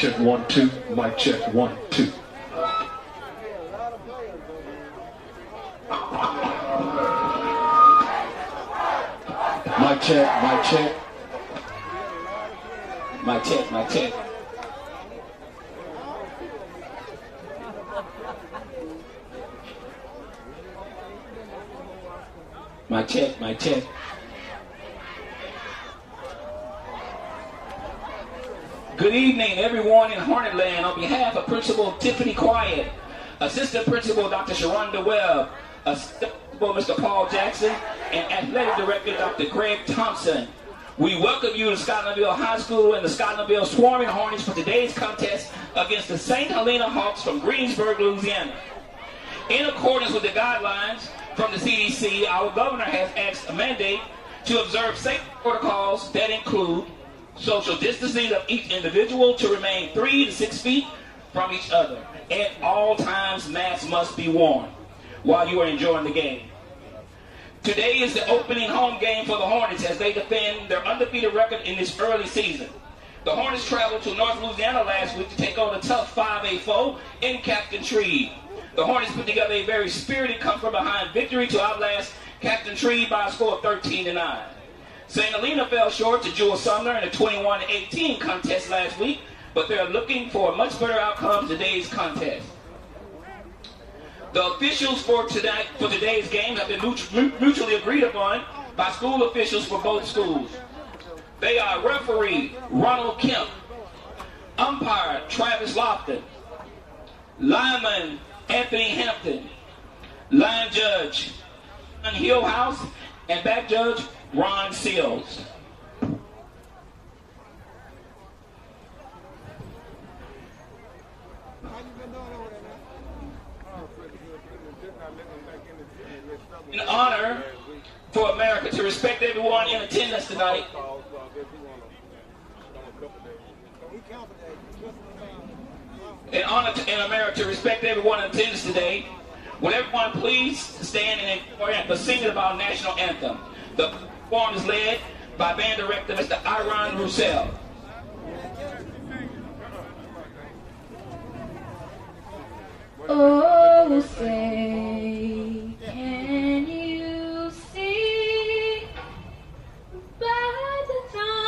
Check one, two. Mic check one, you to Scotlandville High School and the Scotlandville Swarming Hornets for today's contest against the St. Helena Hawks from Greensburg, Louisiana. In accordance with the guidelines from the CDC, our governor has asked a mandate to observe safety protocols that include social distancing of each individual to remain three to six feet from each other. At all times, masks must be worn while you are enjoying the game. Today is the opening home game for the Hornets as they defend their undefeated record in this early season. The Hornets traveled to North Louisiana last week to take on a tough 5A foe in Captain Shreve. The Hornets put together a very spirited come from behind victory to outlast Captain Shreve by a score of 13 to 9. St. Helena fell short to Jewel Sumner in a 21-18 contest last week, but they're looking for a much better outcome today's contest. The officials for tonight for today's game have been mutually agreed upon by school officials for both schools. They are referee Ronald Kemp, umpire Travis Lofton, lineman Anthony Hampton, line judge Hillhouse, and back judge Ron Seals. Honor for America to respect everyone in attendance tonight. In honor to, in America to respect everyone in attendance today, would everyone please stand and enjoy the singing of our national anthem? The performance is led by band director Mr. Iron Roussel. Oh, say, can you by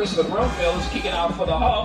Chris Monroeville is kicking out for the hog.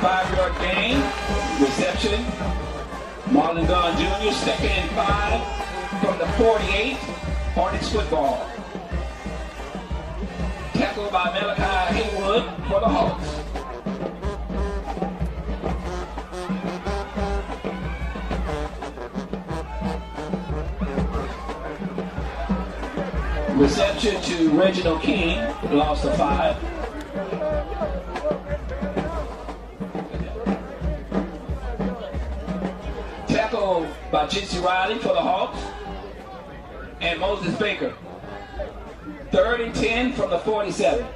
Five-yard gain, reception. Marlon Gunn Jr., second and five from the 48, Hornets football. Tackle by Malachi for the Hawks. Reception to Reginald King, lost to five. Tackle by Jesse Riley for the Hawks and Moses Baker. Third and 10 from the 47.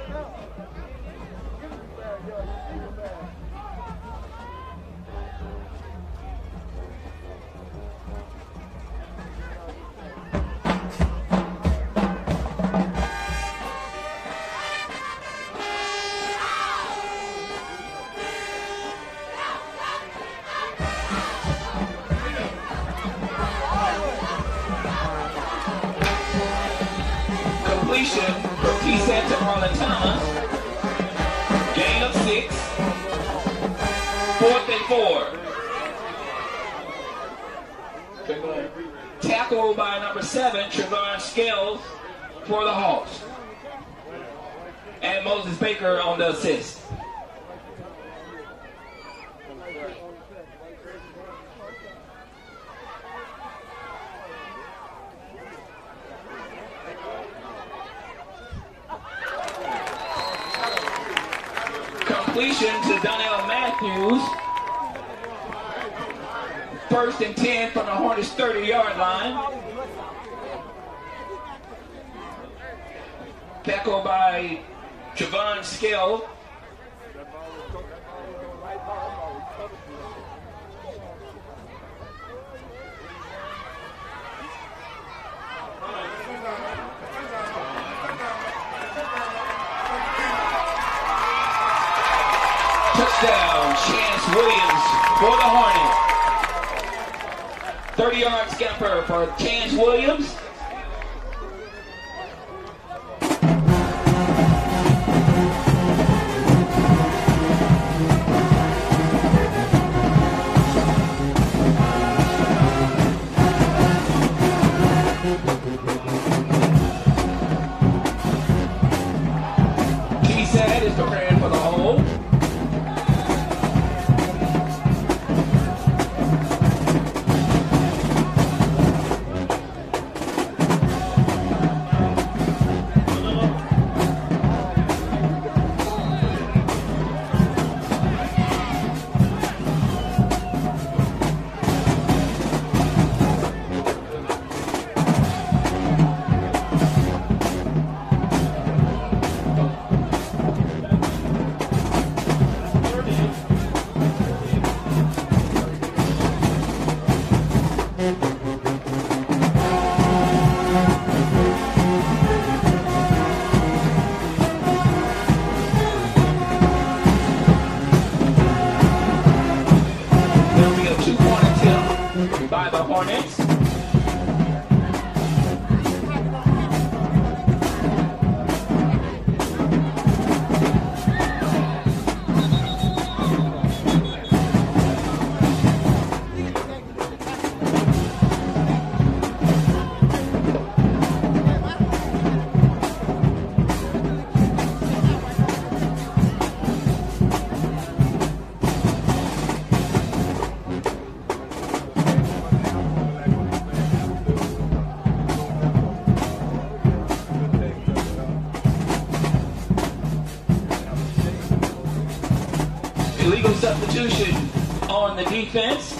the defense.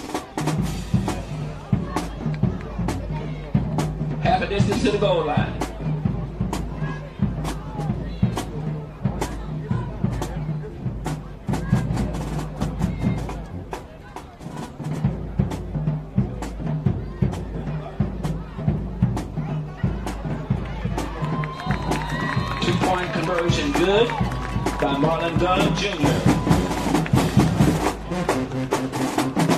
Half a distance to the goal line. Two-point conversion good by Marlon Dunn Jr. Thank you.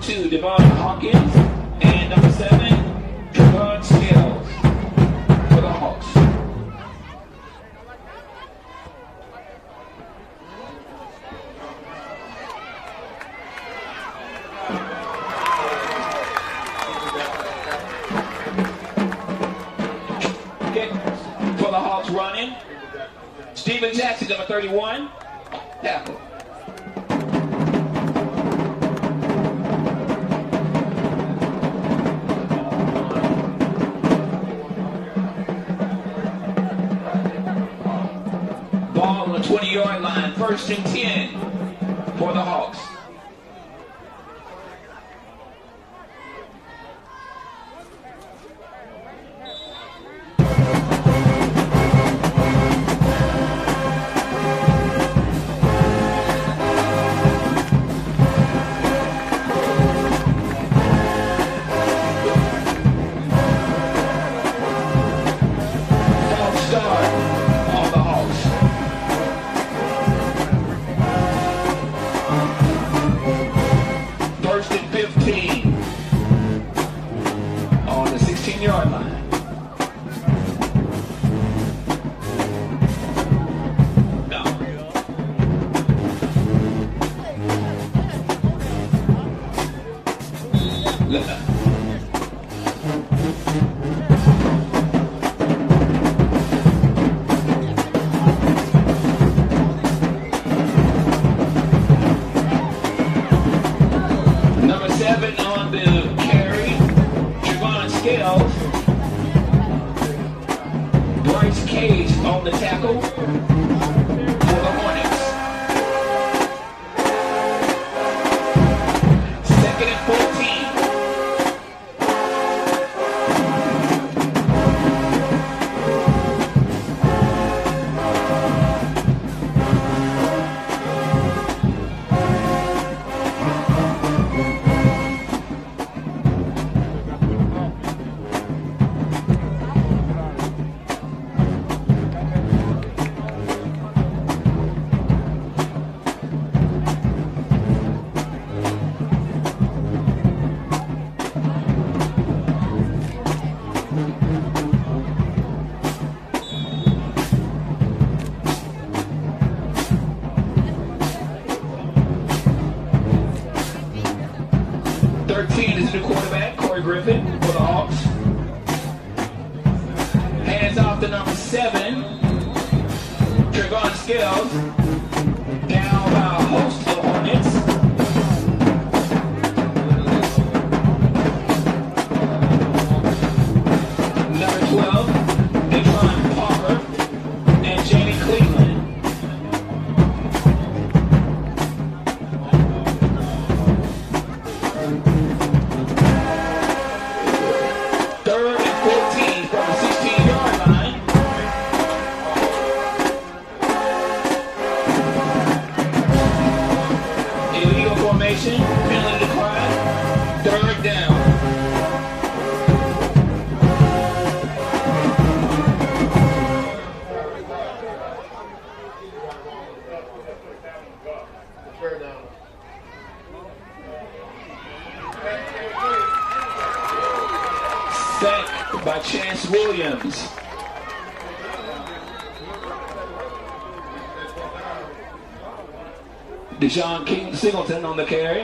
Two divided. Griffin. John King Singleton on the carry.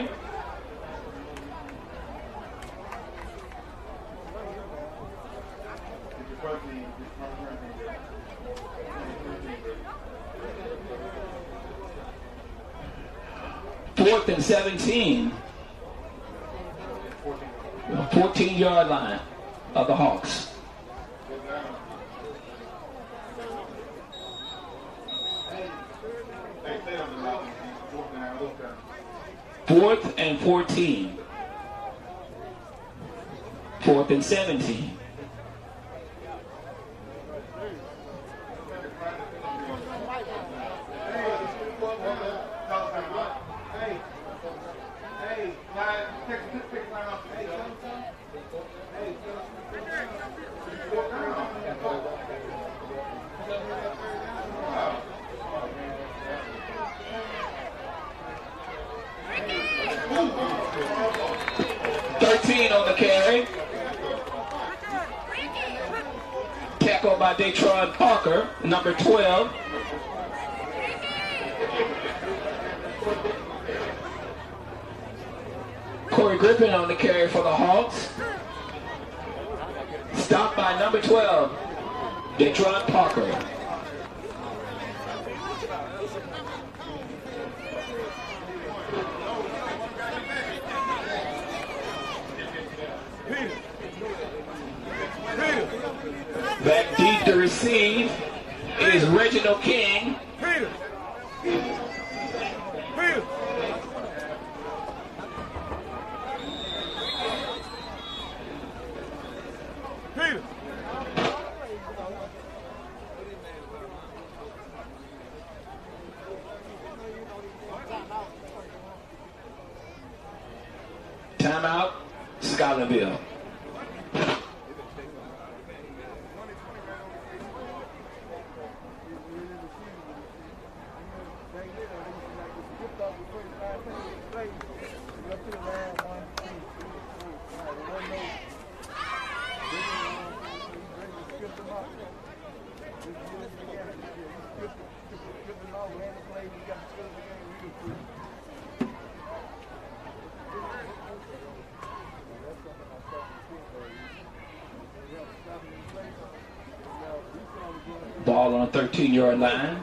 13 yard line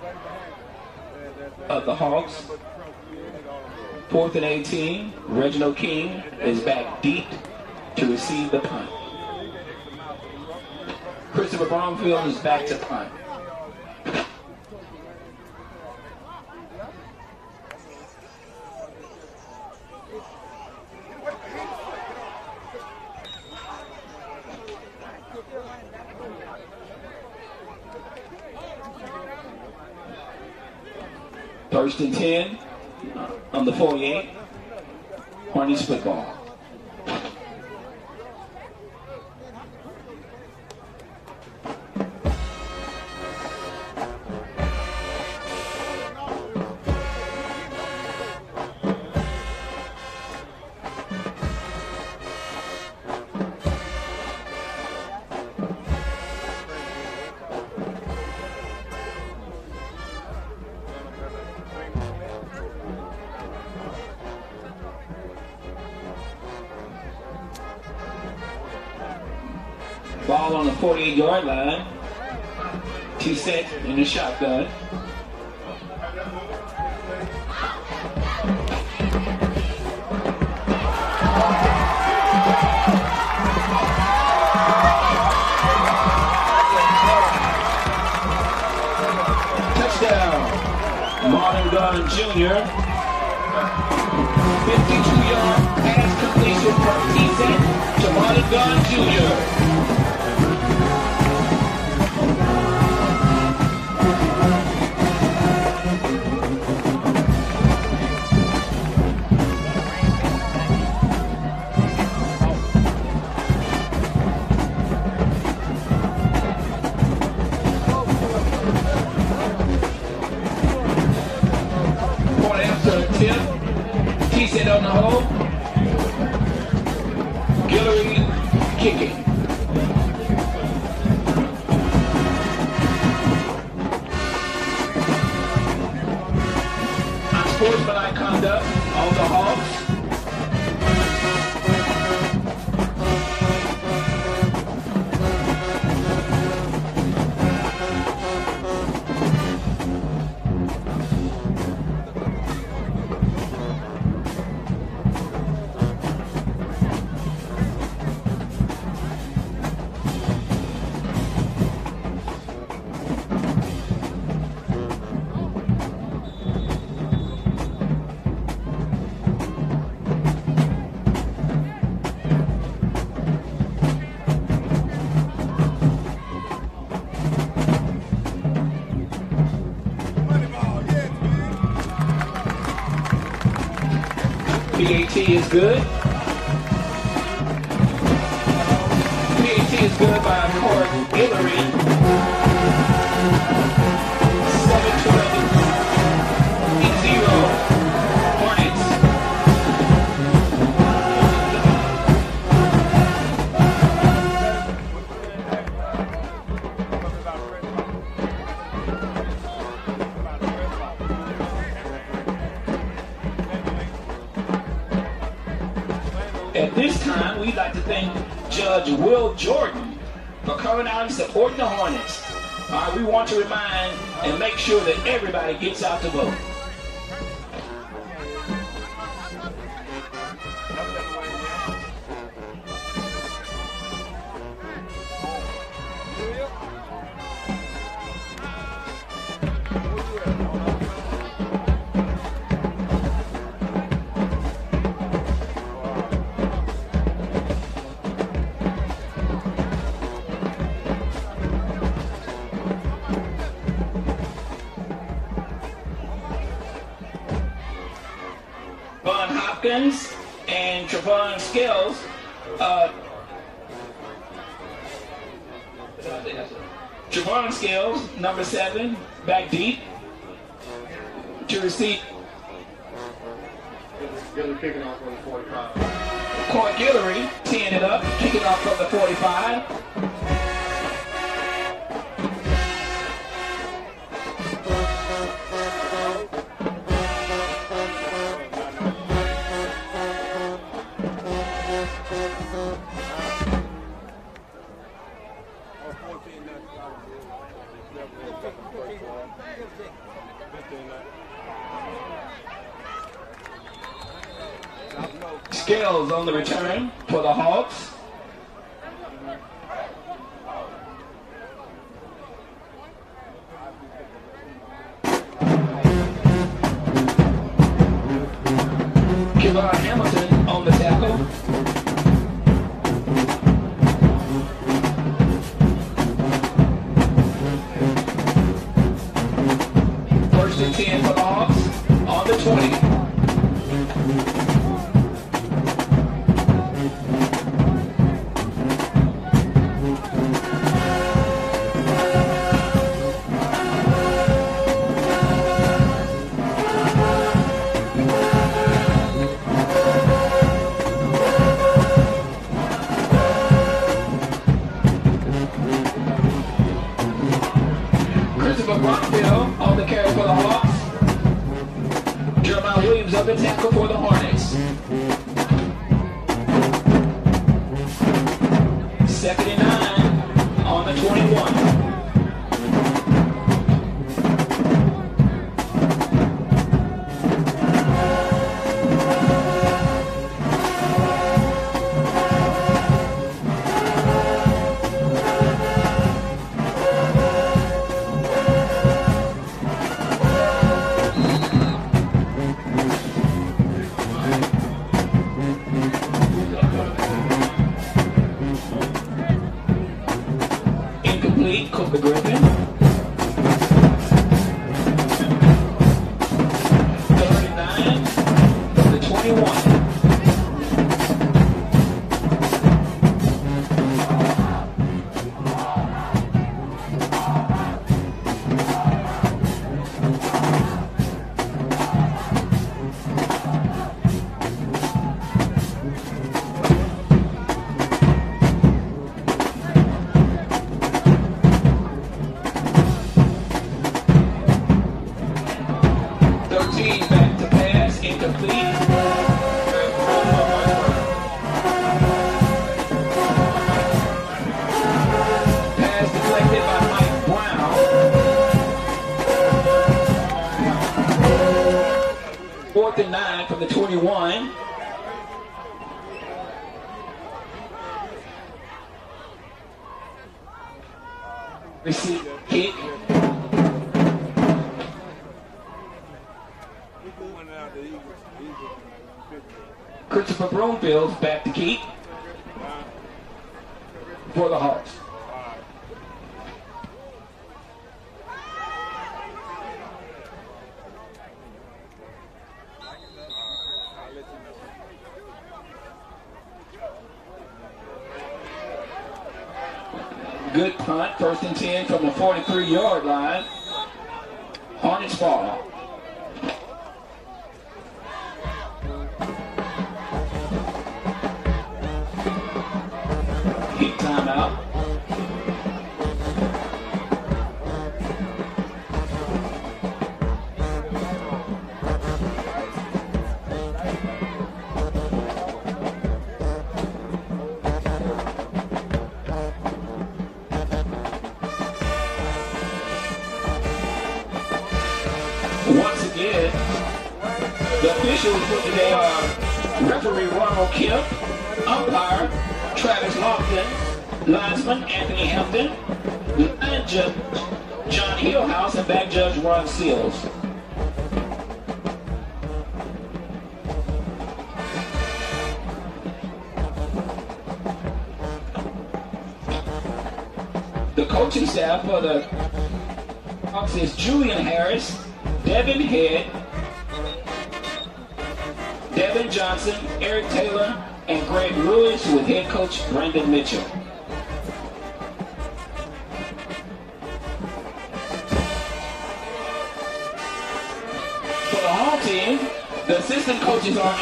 of the Hawks. Fourth and 18, Reginald King is back deep to receive the punt. Christopher Bromfield is back to punt. and 10 on the 48. Hornets football. Ball on the 48 yard line. Two Set in the shotgun. Marvin Garden Jr. 52-yard pass completion from T-Set to Marvin Garden Jr.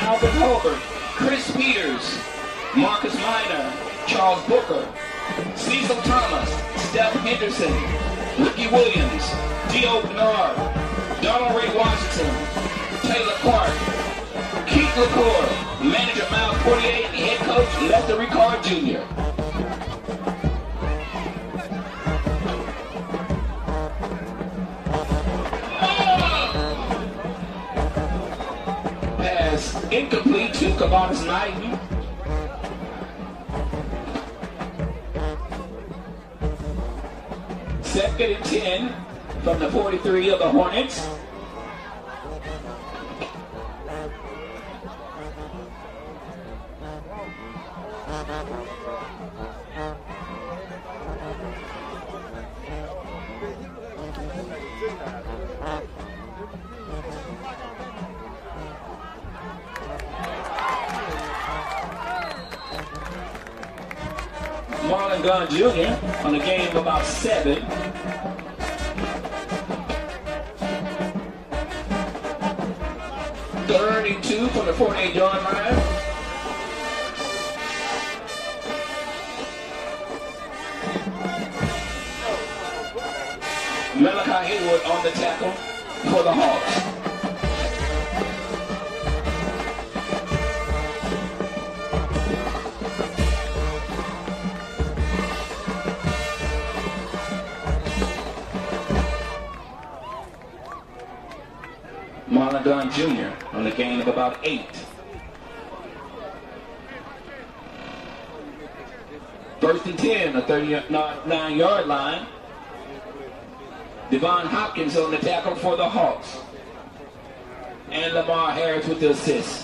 Albert Holbert, Chris Peters, Marcus Miner, Charles Booker, Cecil Thomas, Steph Henderson, Ricky Williams, Dio Bernard, Donald Ray Washington, Taylor Clark, Keith LaCour, manager Mile 48, head coach Lester Ricard Jr. incomplete to Cabana's Naidu. Second and 10 from the 43 of the Hornets. Marlon Gunn Jr. on the game about seven. Third and two from the 48 yard line. Malachi Haywood on the tackle for the Hawks. Jr. on the gain of about eight. First and 10, the 39 yard line. Devon Hopkins on the tackle for the Hawks. And Lamar Harris with the assist.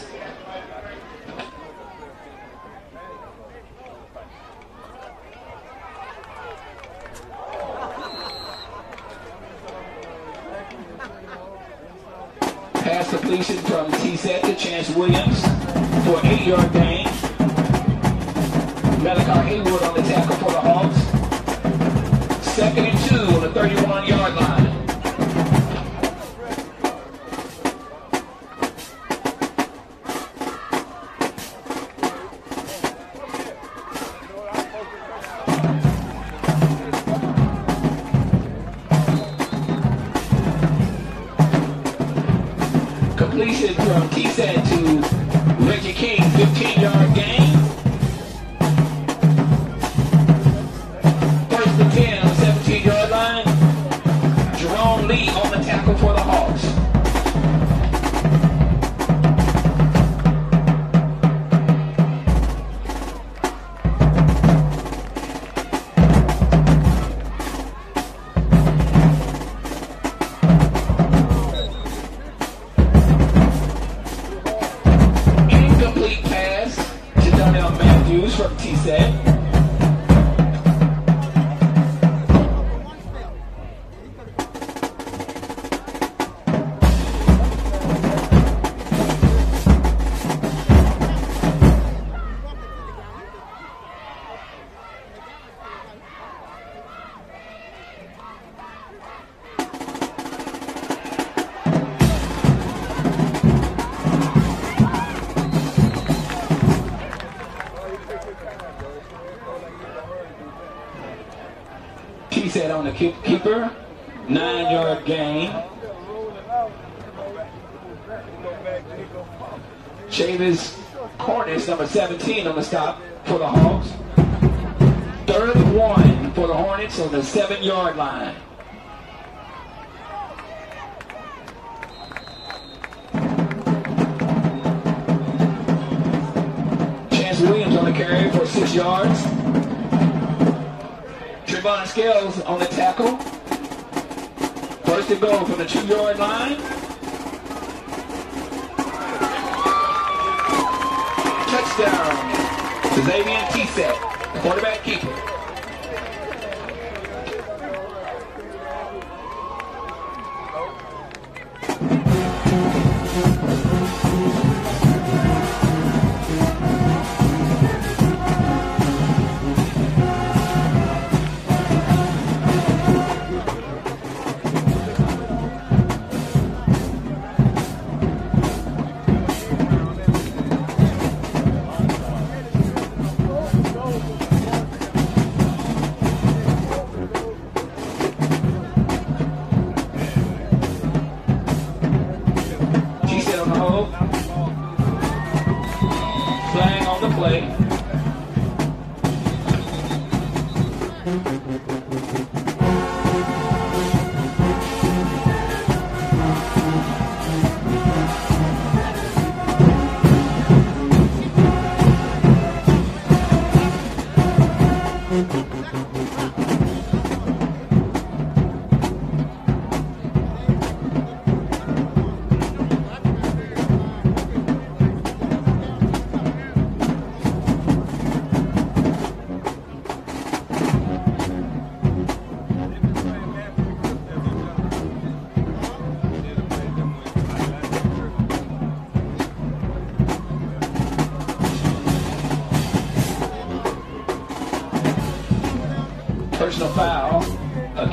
On the keep- keeper. Nine-yard gain. Chavis Cornish, number 17 on the stop two-yard line.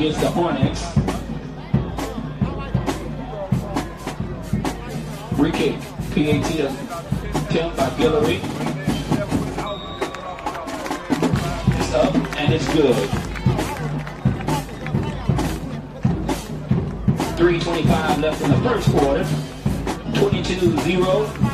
Against the Hornets. Free. PAT attempt by Guillory. It's up and it's good. 3.25 left in the first quarter. 22-0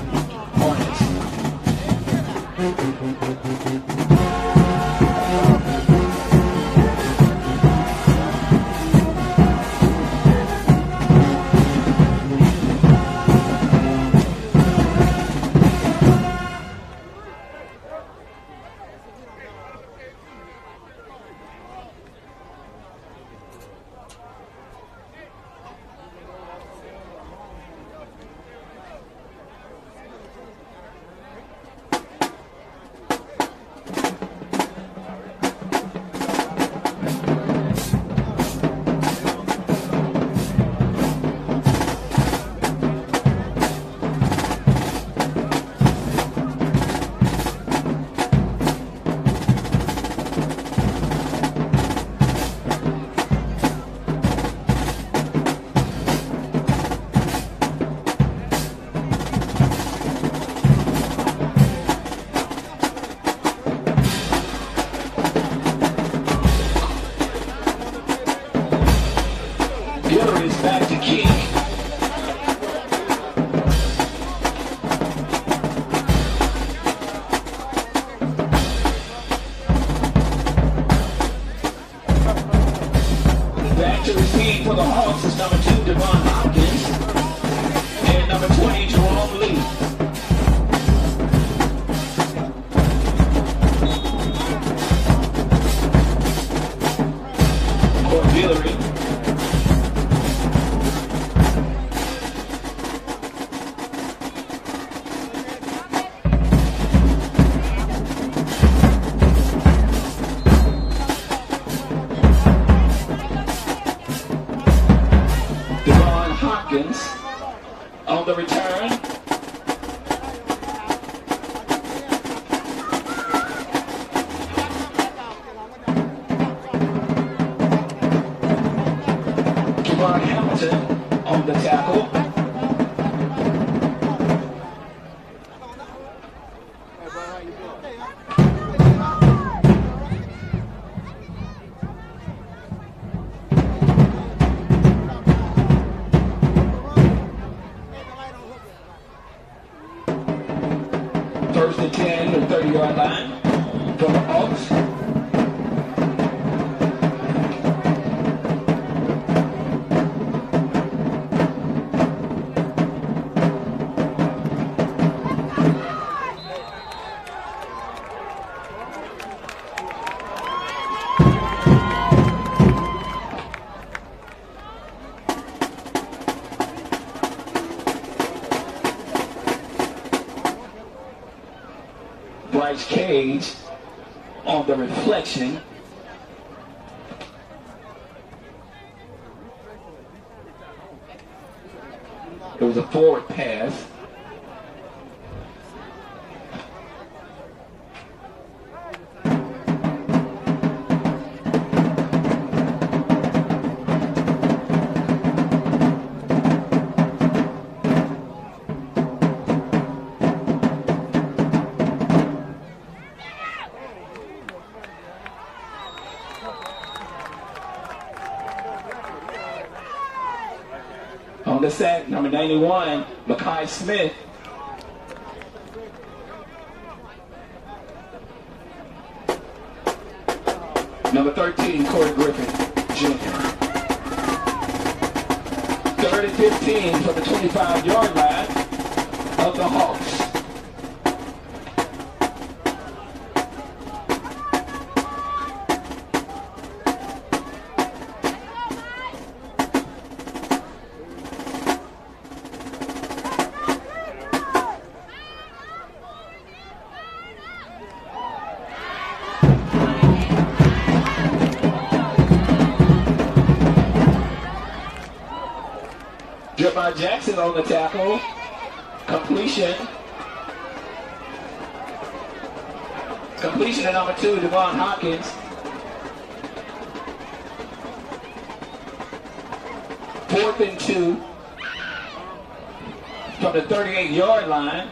the reflection. 91, Makai Smith. Number 13, Corey Griffin Jr. Third and 15 for the 25 yard line of the Hawks. Jackson on the tackle. Completion. Completion to number two, Devon Hopkins. Fourth and two from the 38-yard line.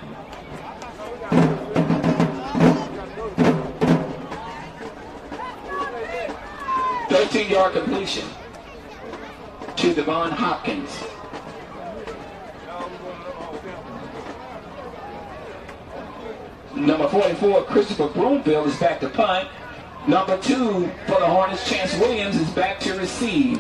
Thirteen-yard completion to Devon Hopkins. Number 44, Christopher Broomfield is back to punt. Number two for the Hornets, Chance Williams is back to receive.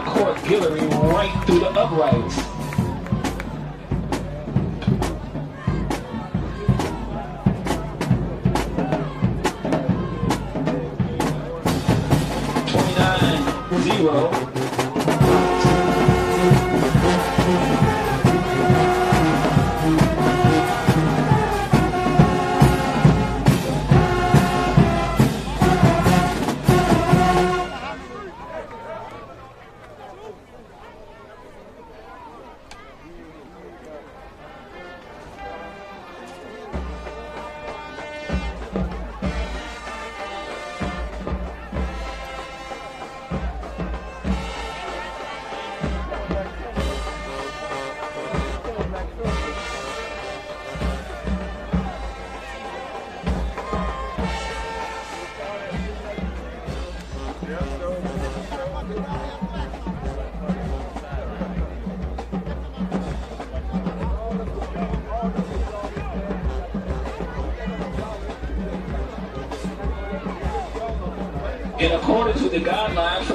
Good Court Guillory right through the uprights. Twenty-nine zero.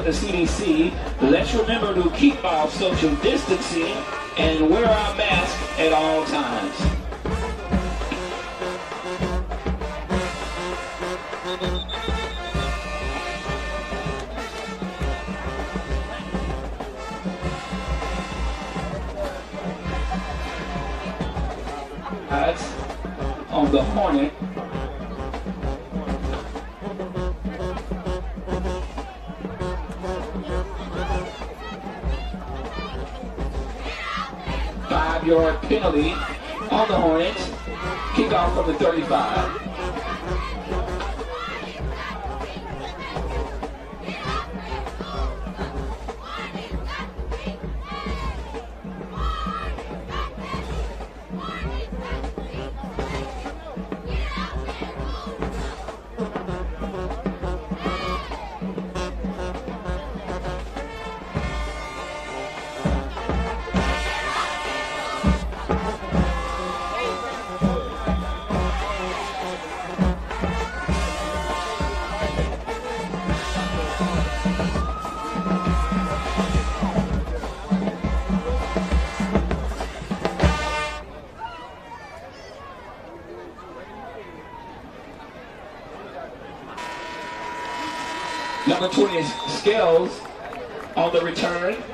the CDC. Let's remember to keep our social distancing and wear our masks. the return.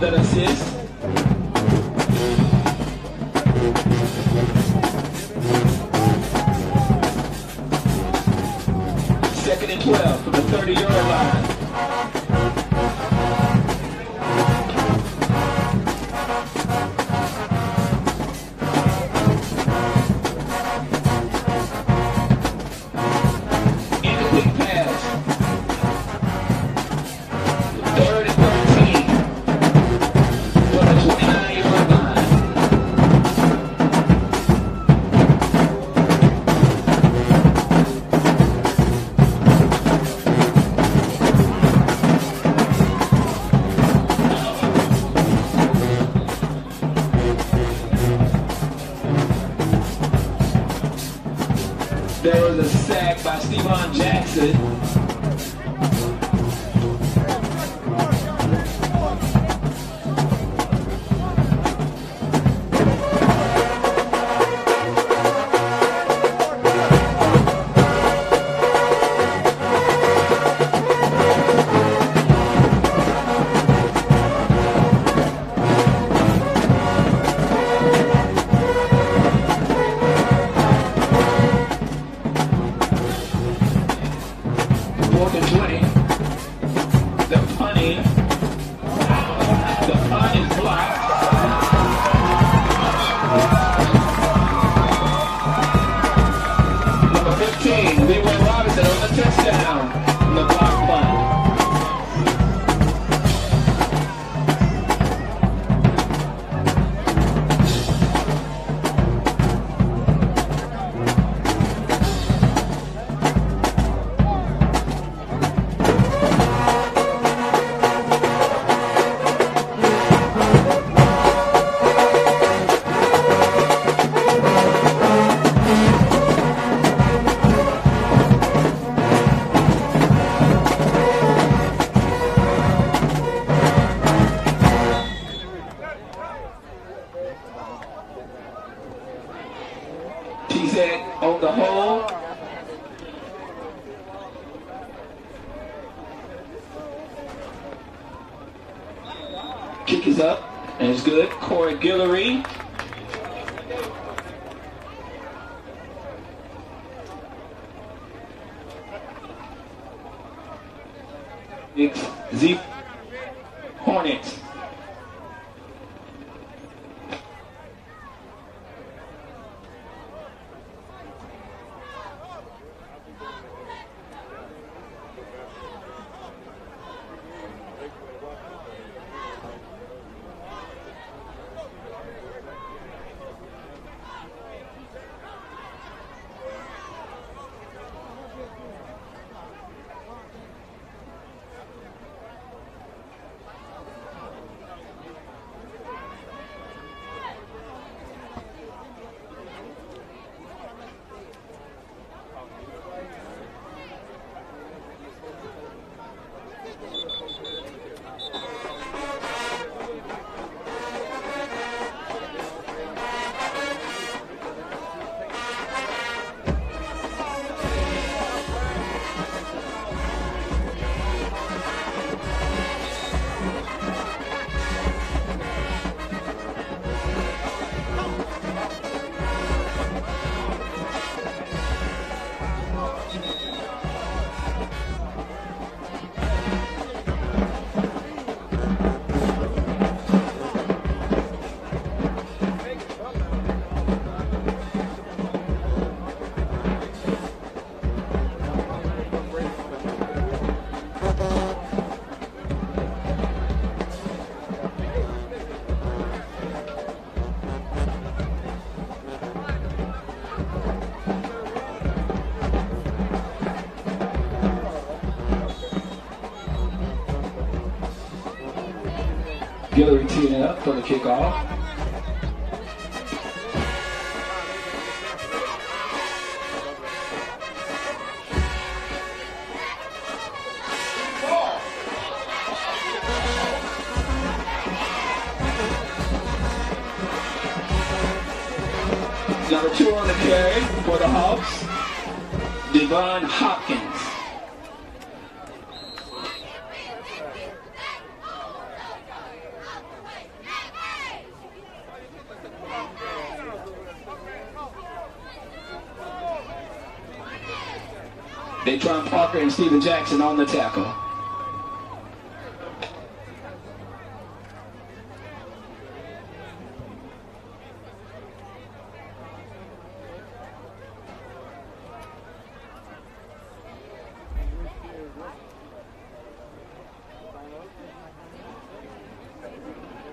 Second and 12 from the 30-yard line. by Steven Jackson. Guillory teeing up for the kickoff. Number two on the carry for the Hawks, Devon Hopkins. Detron Parker and Steven Jackson on the tackle.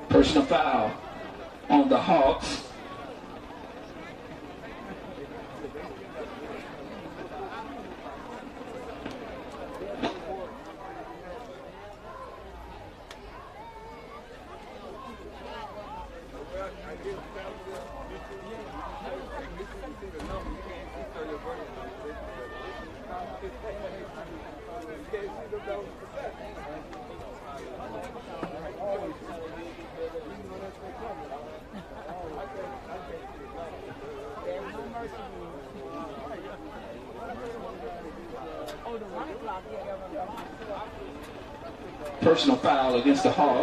Personal foul on the Hawks. Personal foul against the Hawks.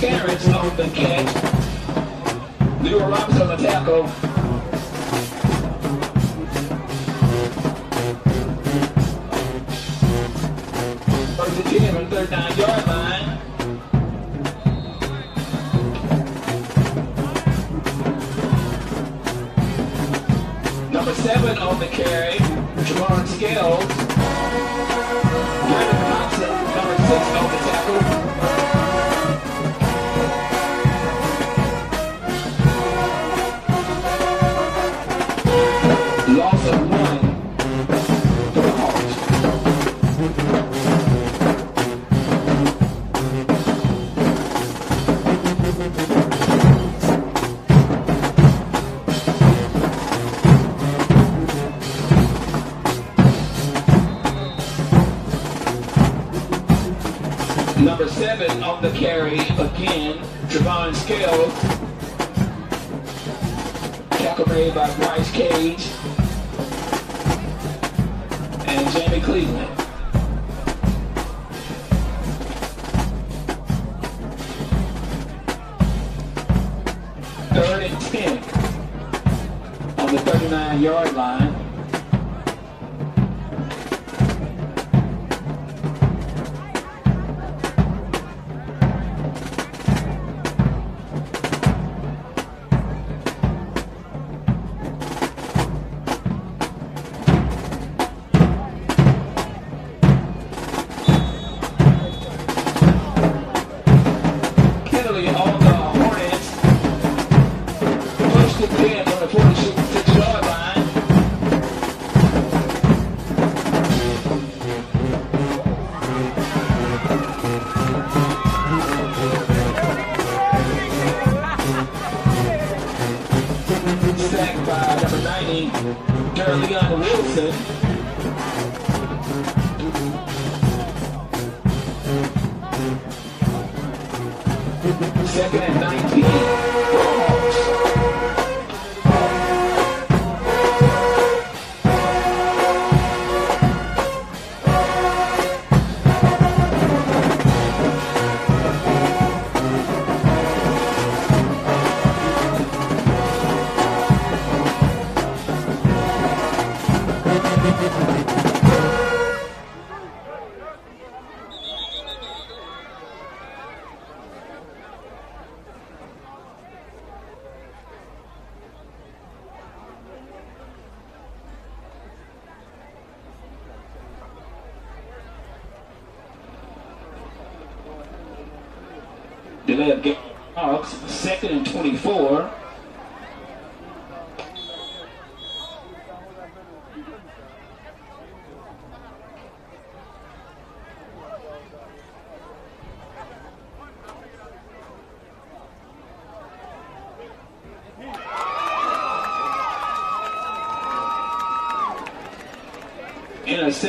carrots on the cake. seven on the carry again. Javon Scale. Tackle made by Bryce Cage. And Jamie Cleveland.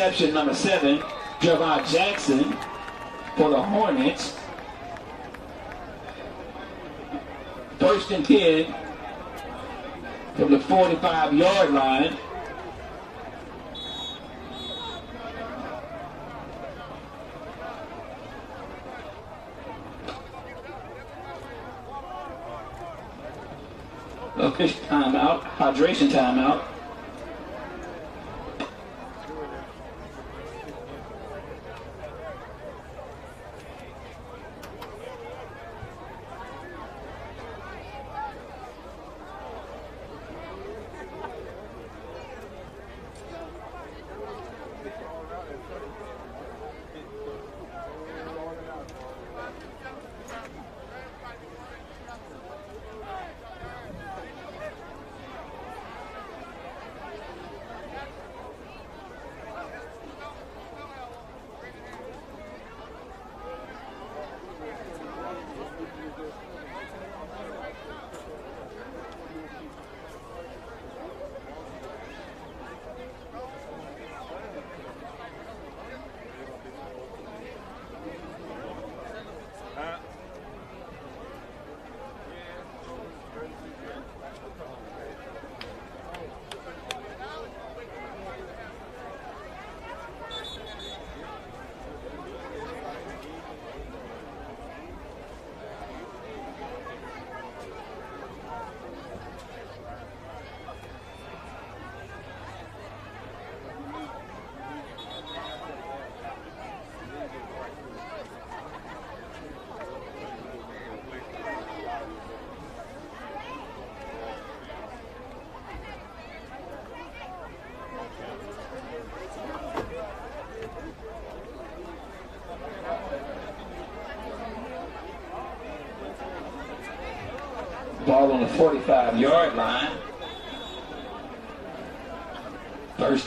reception, number seven, Javon Jackson for the Hornets. First and 10 from the 45 yard line. Official timeout, hydration timeout.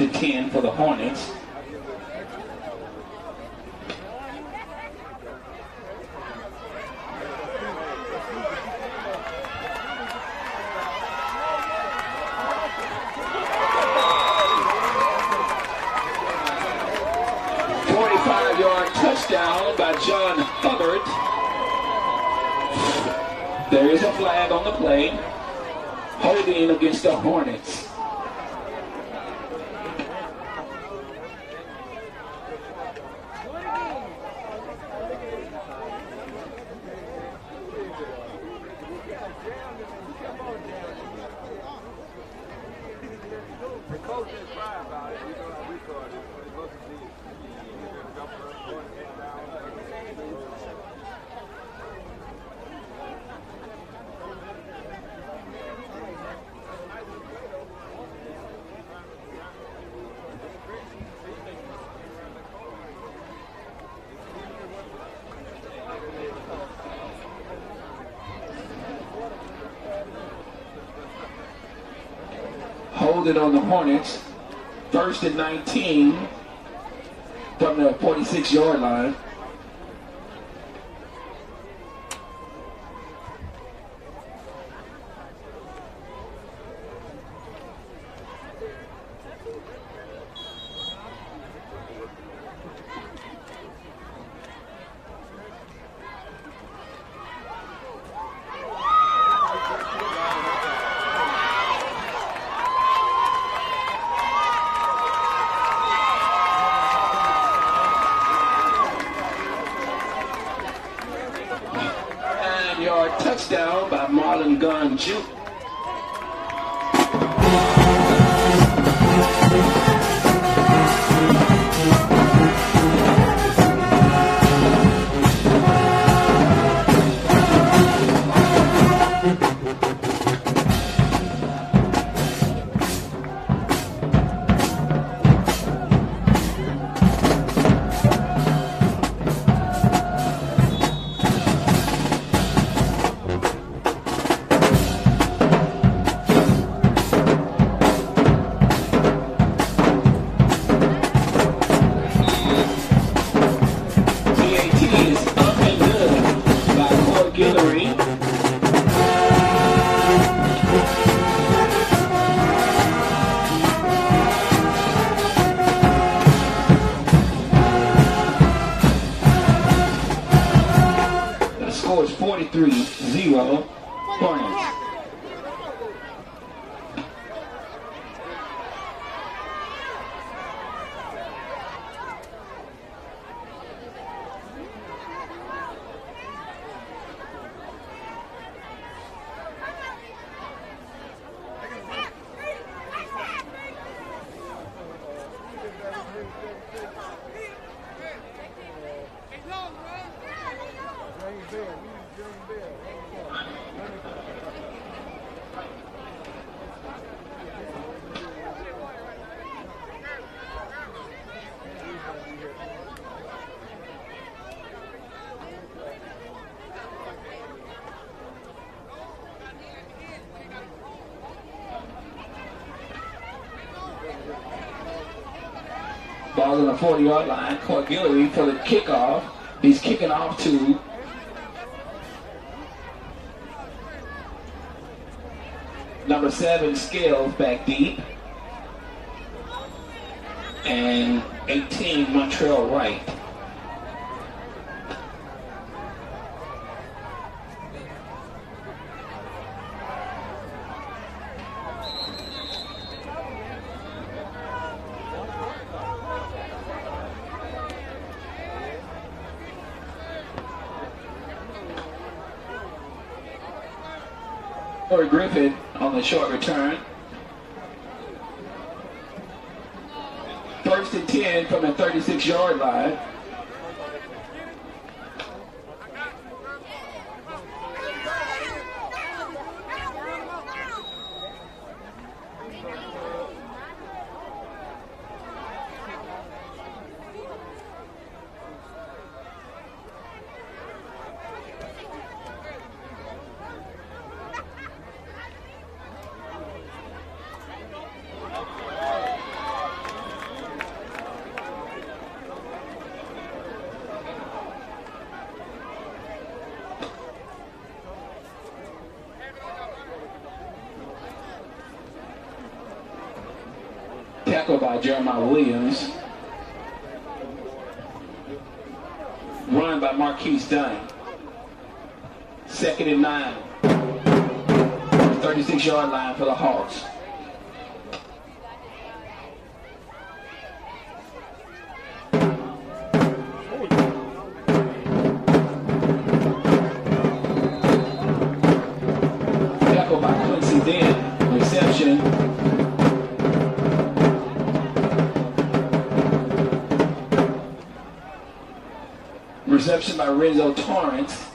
And 10 for the Hornets. Touchdown by John Hubbard. There is a flag on the play. Holding against the Hornets. On the Hornets. First and 19 from the 46 yard line. 40 yard line. Court Guillory for the kickoff. He's kicking off to number seven, Scales back deep. And 18, Montreal Wright. Corey Griffin Tackle by Jeremiah Williams. Run by Marquise Dunn. Second and nine. 36 yard line for the Hawks. By Renzo Torrance.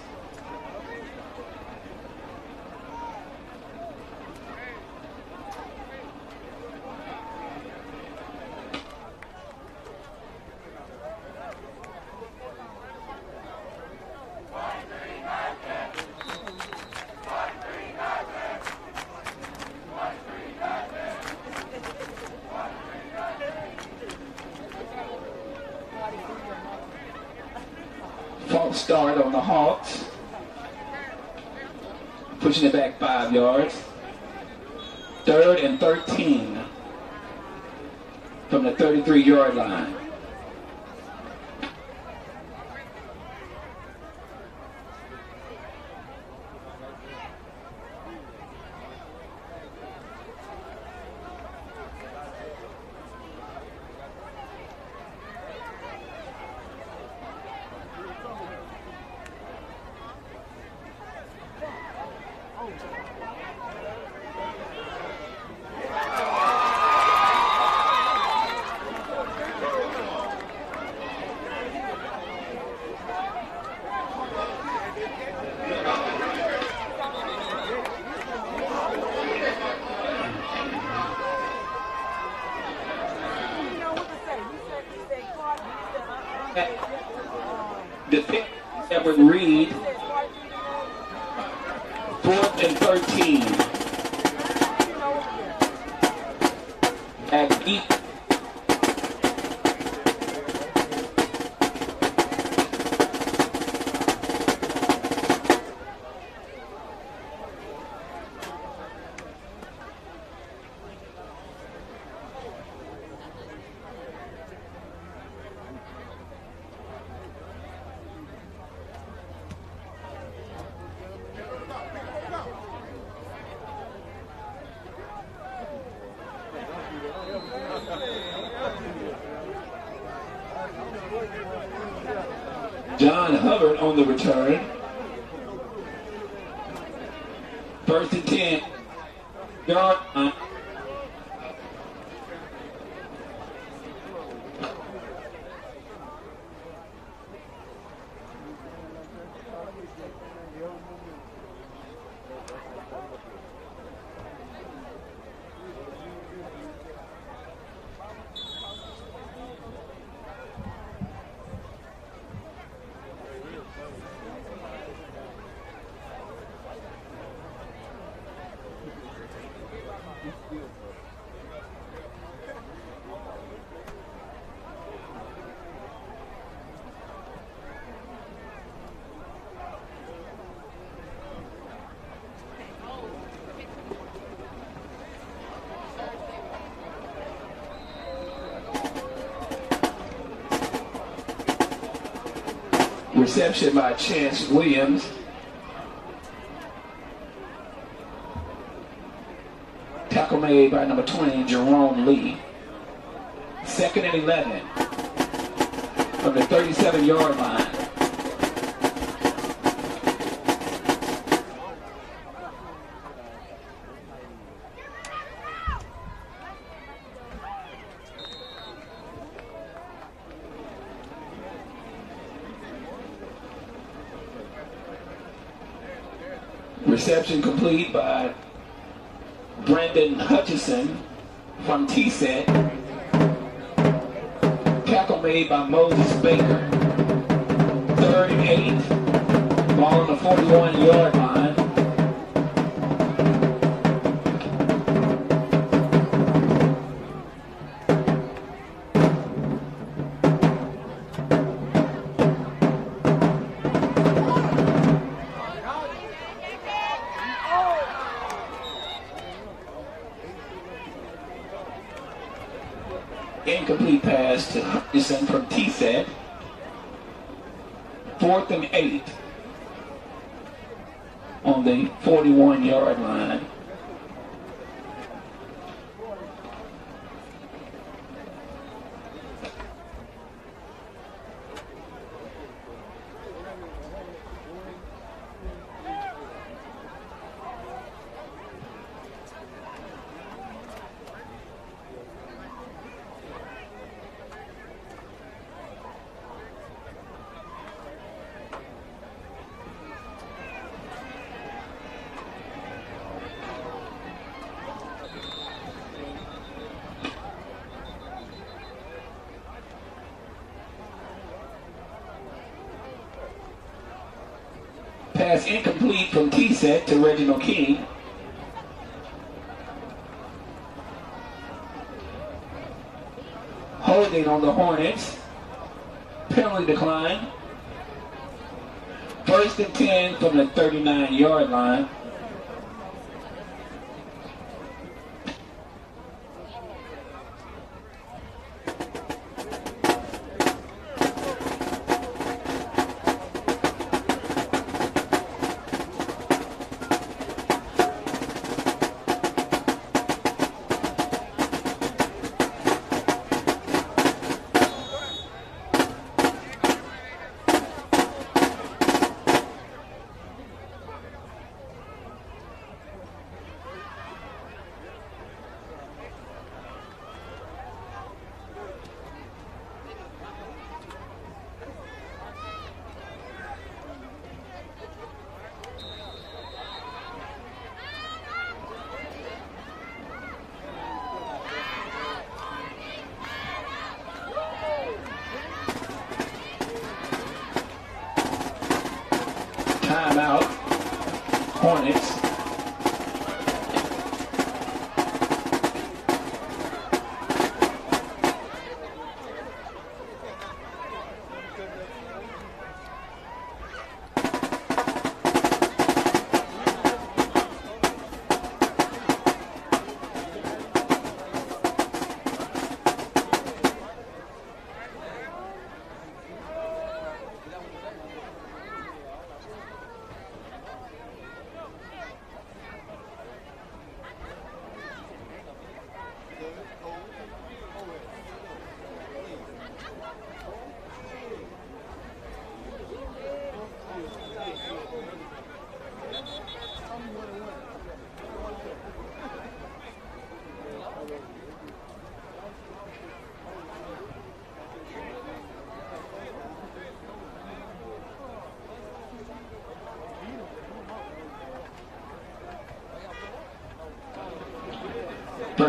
False start on the Hawks. Pushing it back five yards. Reception by Chance Williams. Tackle made by number 20, Jerome Lee. Second and 11 from the 37 yard line. Reception complete by Brandon Hutchison from T-Set. Tackle made by Moses Baker. Third and eight. Ball on the 41 yard line. T-set to Reginald King. Holding on the Hornets. Penalty decline. First and 10 from the 39 yard line.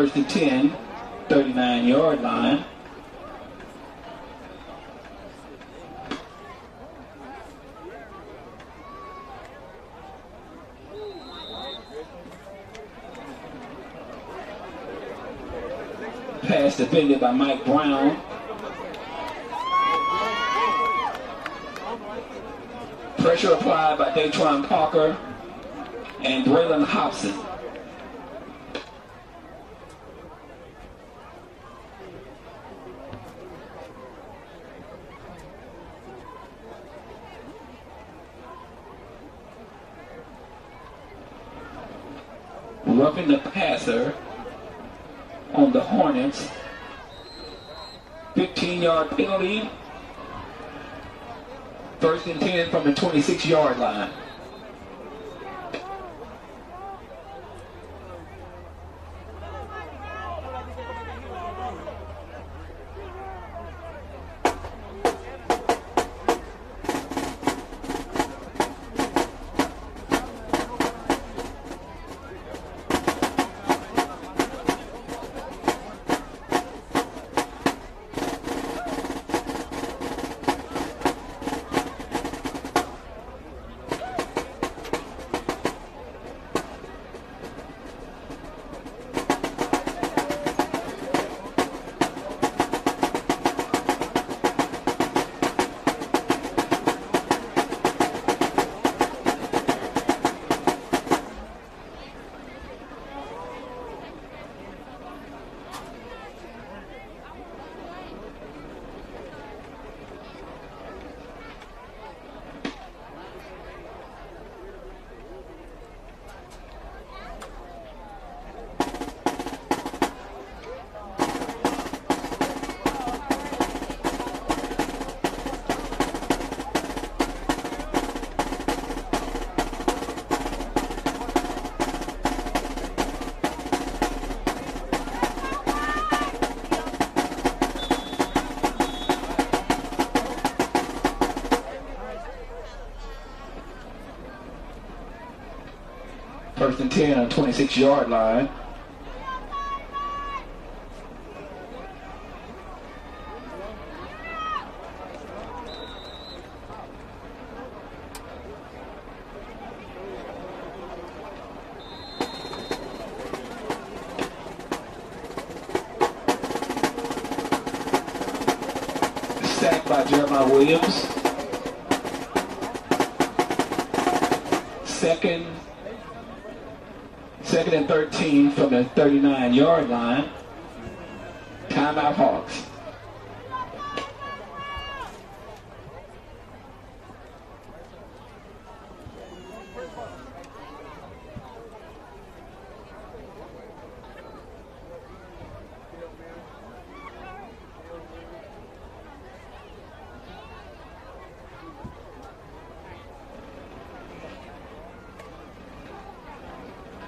First and 10, 39 yard line. Pass defended by Mike Brown. Pressure applied by Datron Parker and Braylon Hobson. 36 yard line. And 10 on 26 yard line. The 39 yard line. Timeout Hawks.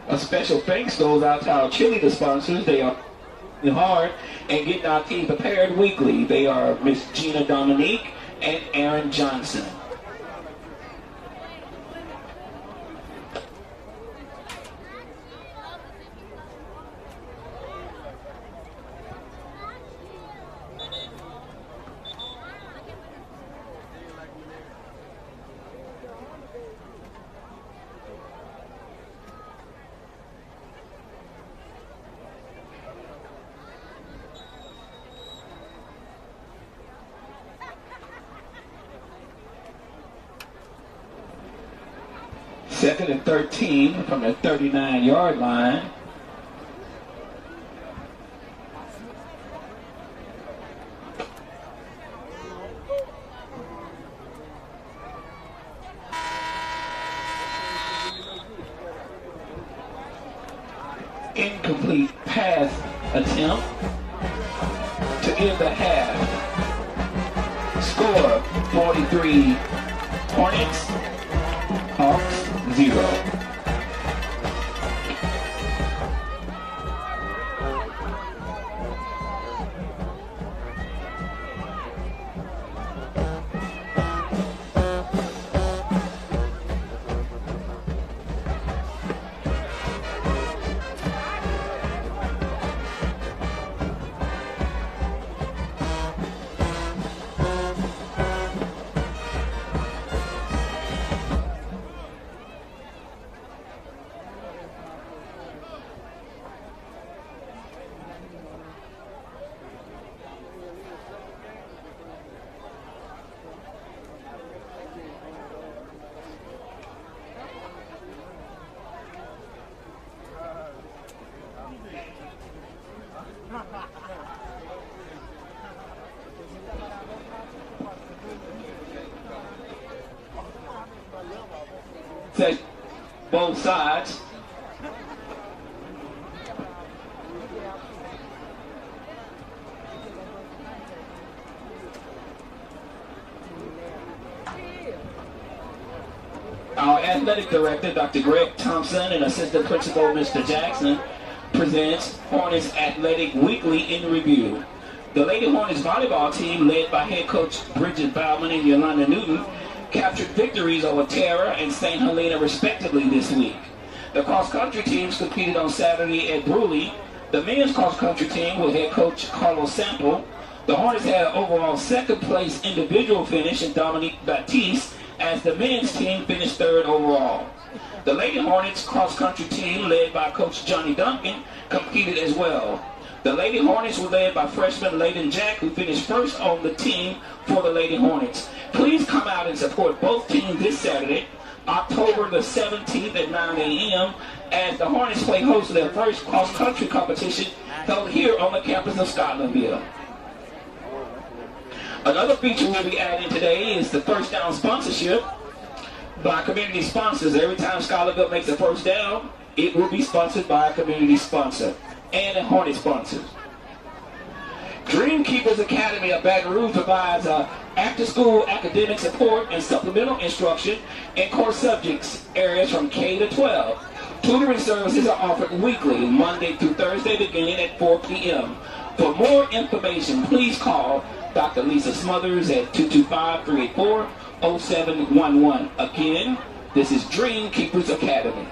A special thanks goes out to our cheerleader sponsors. They are hard and getting our team prepared weekly. They are Miss Gina Dominique and Aaron Johnson. Both sides. Our athletic director, Dr. Greg Thompson, and assistant principal, Mr. Jackson, presents Hornets Athletic Weekly in Review. The Lady Hornets volleyball team, led by head coach Bridget Bauman and Yolanda Newton, captured victories over Tara and St. Helena respectively this week. The cross-country teams competed on Saturday at Brusly. The men's cross-country team with head coach Carlos Sample. The Hornets had an overall second place individual finish in Dominique Baptiste as the men's team finished third overall. The Lady Hornets cross-country team, led by Coach Johnny Duncan, competed as well. The Lady Hornets were led by freshman Layden Jack, who finished first on the team for the Lady Hornets. Please come out and support both teams this Saturday, October the 17th at 9 a.m. as the Hornets play host to their first cross-country competition held here on the campus of Scotlandville. Another feature we'll be adding today is the first down sponsorship by community sponsors. Every time Scotlandville makes a first down, it will be sponsored by a community sponsor and a Hornet sponsor. Dream Keepers Academy of Baton Rouge provides uh, after-school academic support and supplemental instruction in core subjects areas from K to 12. Tutoring services are offered weekly, Monday through Thursday, beginning at 4 p.m. For more information, please call Dr. Lisa Smothers at 225-384-0711. Again, this is Dream Keepers Academy.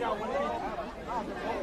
야, 오늘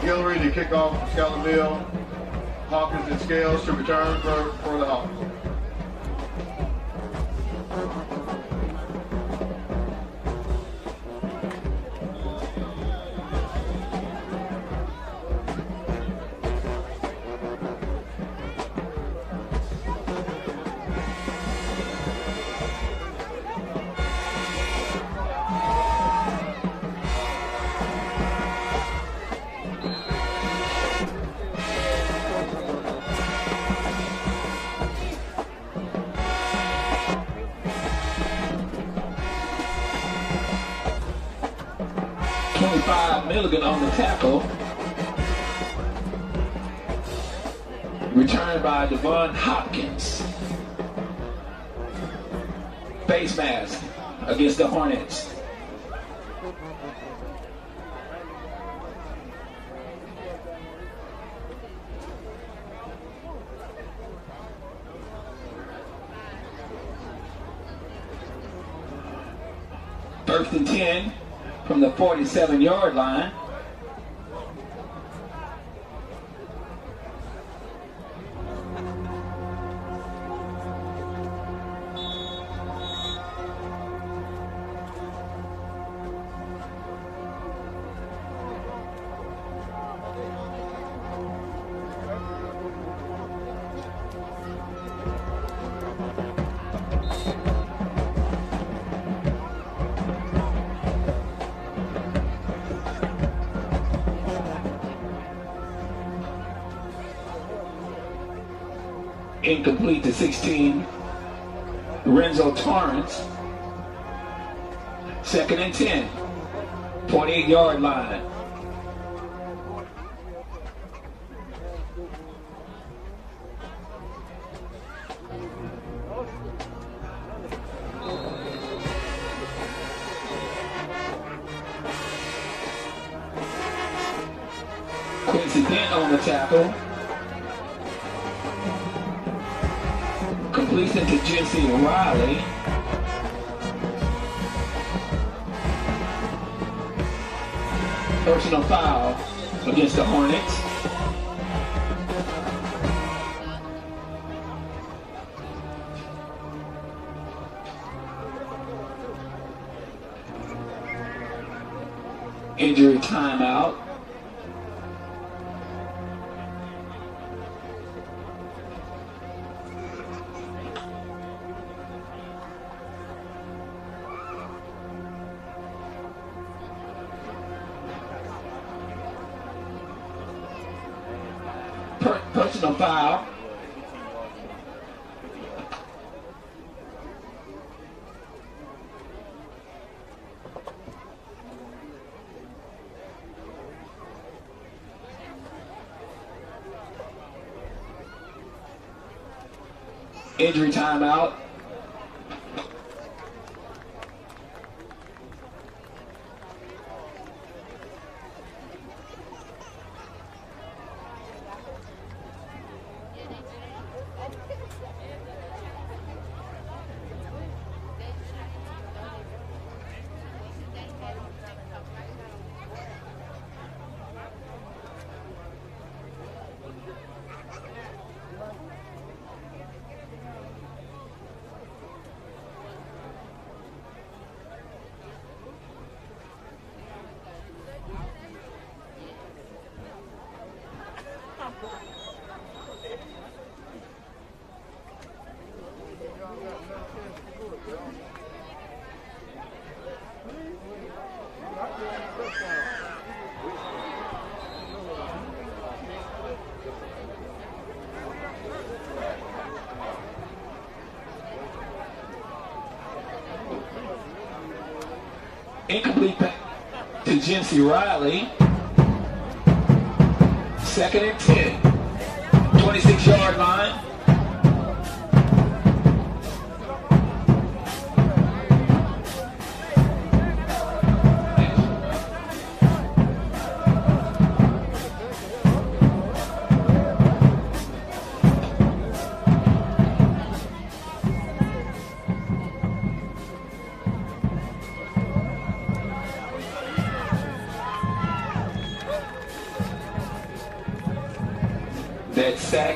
Cord to kick off Scotlandville. Hawkins and Scales to return for, Incomplete to 16. Lorenzo Torrance. Second and 10. 48 yard line. Injury timeout. Incomplete to Jency Riley. Second and 10. 26 yard line.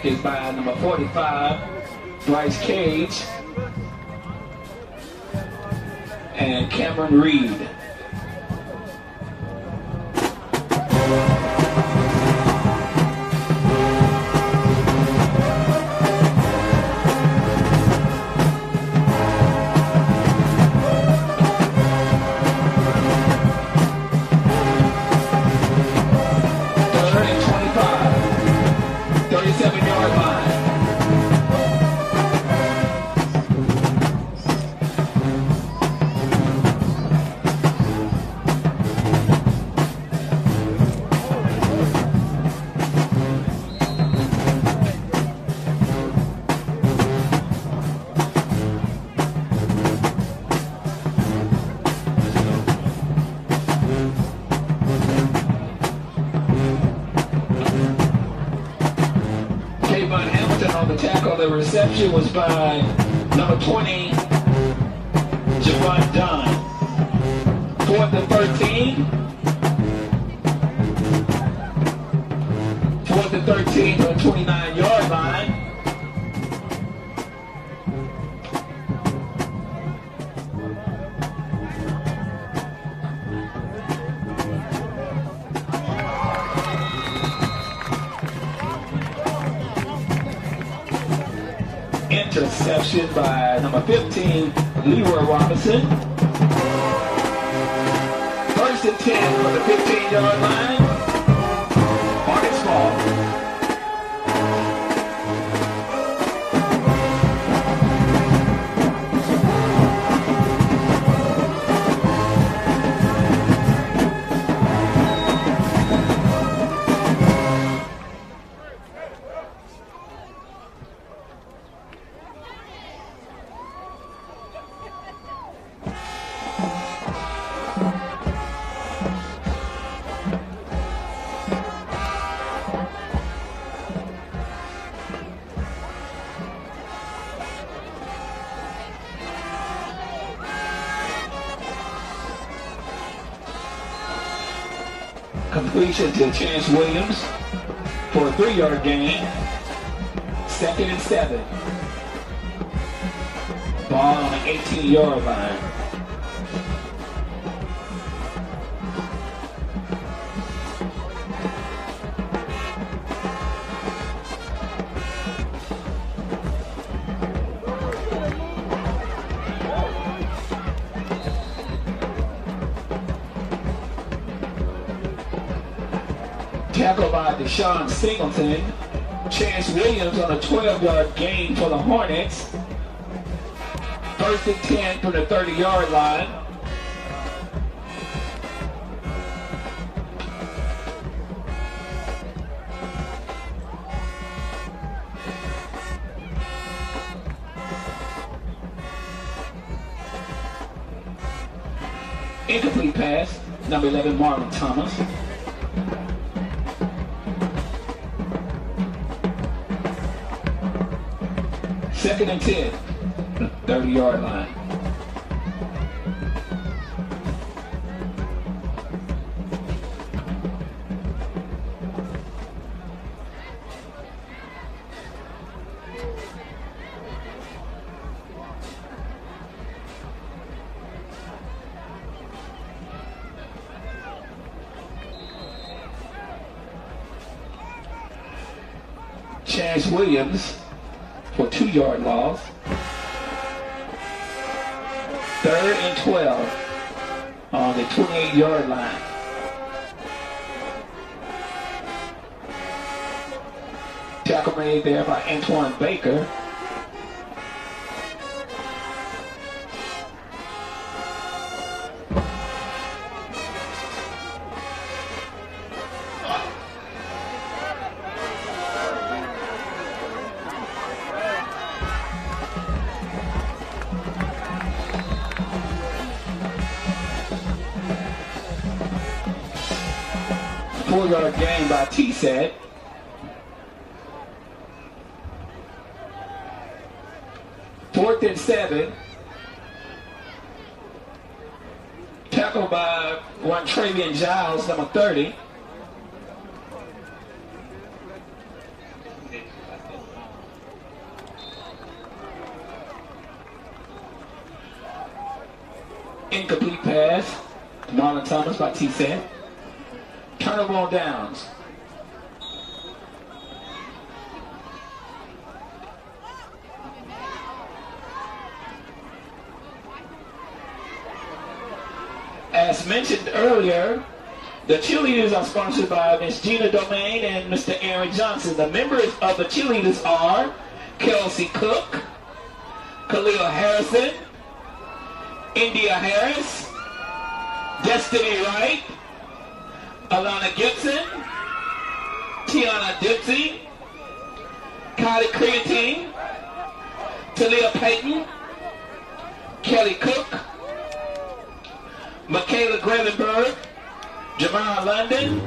Is by number 45, Bryce Cage. And Cameron Reed. Was by number 20, Completion to Chance Williams for a three-yard gain. Second and seven. Ball on the 18-yard line. Singleton. Chance Williams on a 12-yard gain for the Hornets. First and 10 from the 30-yard line. Incomplete pass, number 11, Marlon Thomas. Second and 10, 30 yard line. Sponsored by Ms. Gina Domain and Mr. Aaron Johnson. The members of the cheerleaders are Kelsey Cook, Khalil Harrison, India Harris, Destiny Wright, Alana Gibson, Tiana Dipsy, Kylie Creatine, Talia Payton, Kelly Cook, Michaela Grevenberg, Jamar London,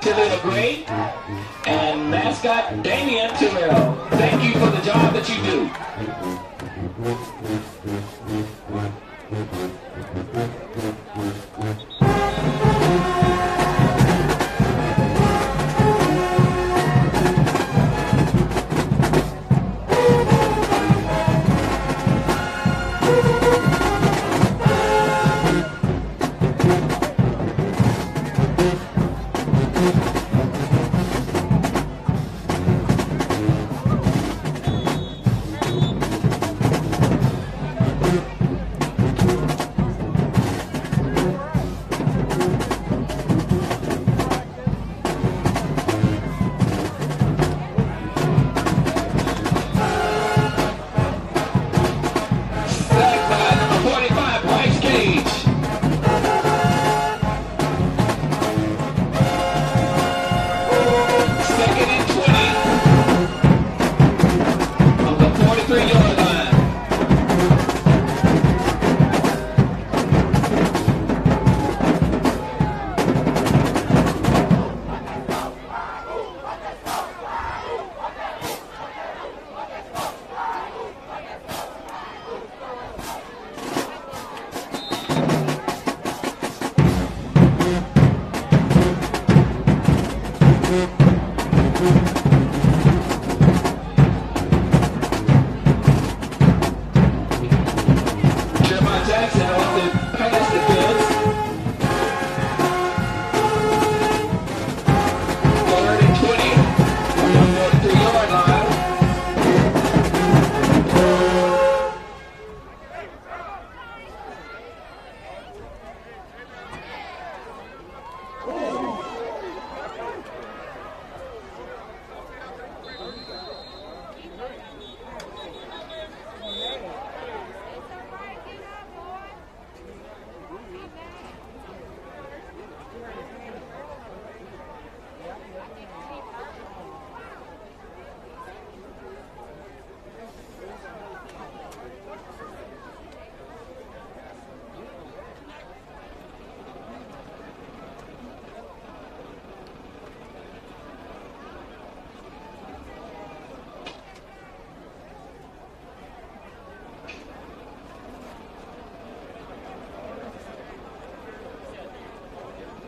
Talia Gray, and mascot Damian Terrell. Thank you for the job that you do. Sacked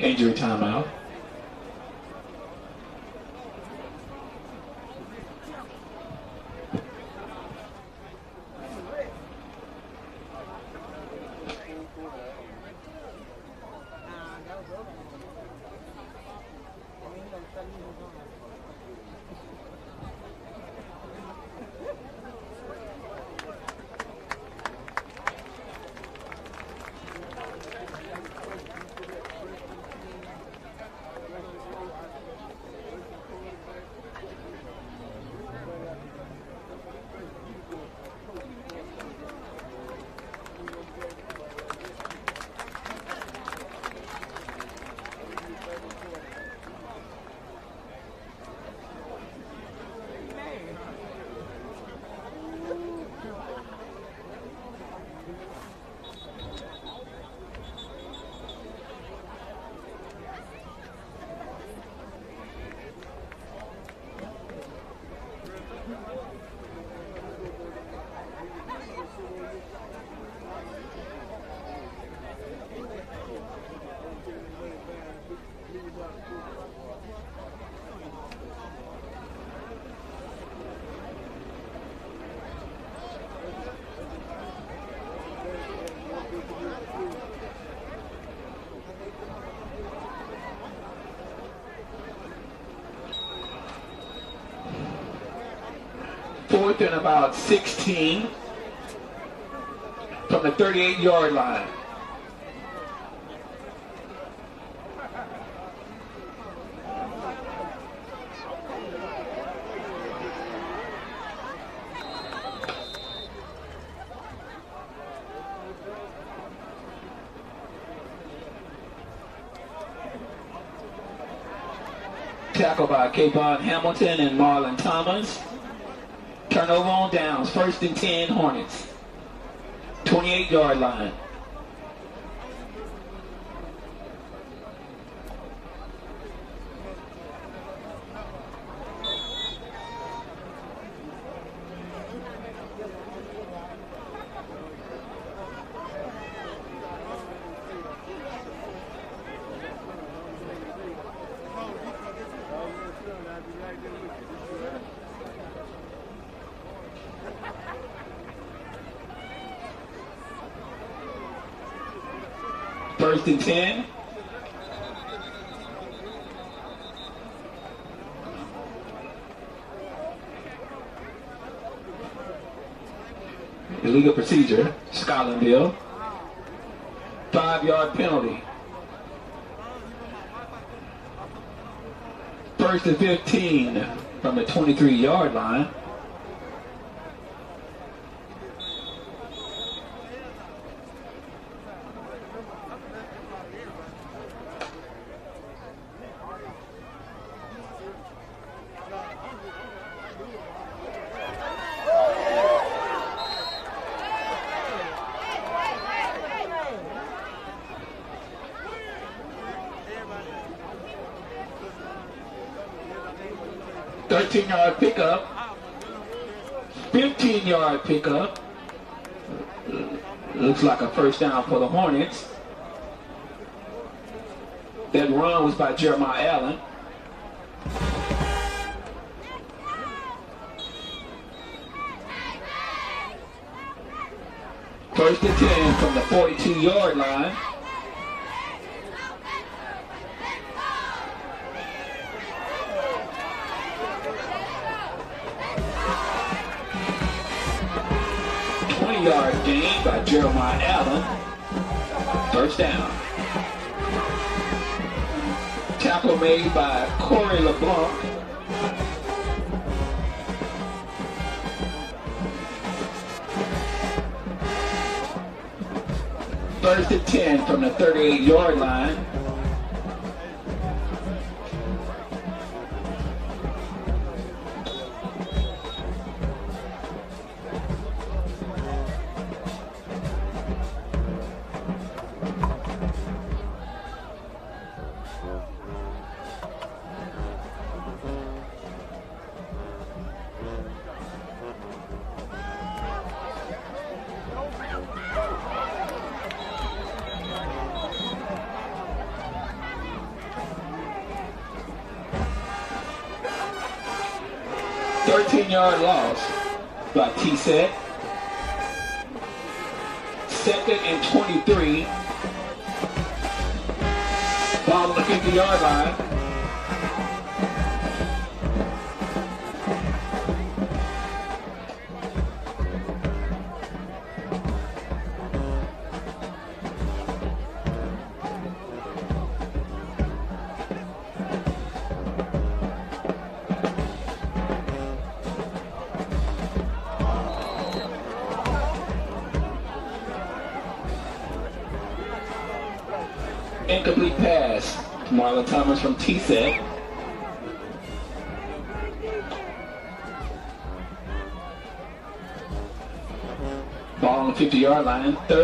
Injury timeout. About 16 from the 38 yard line. Tackle by Kayvon Hamilton and Marlon Thomas. Turnover on downs. First and 10 Hornets. 28 yard line. First and 10. Illegal procedure, Scotlandville. Five yard penalty. First and 15 from the 23 yard line. First down for the Hornets. That run was by Jeremiah Allen. First and 10 from the 42 yard line. Yard gain by Jeremiah Allen. First down. Tackle made by Corey LeBlanc. First and 10 from the 38 yard line. And 23.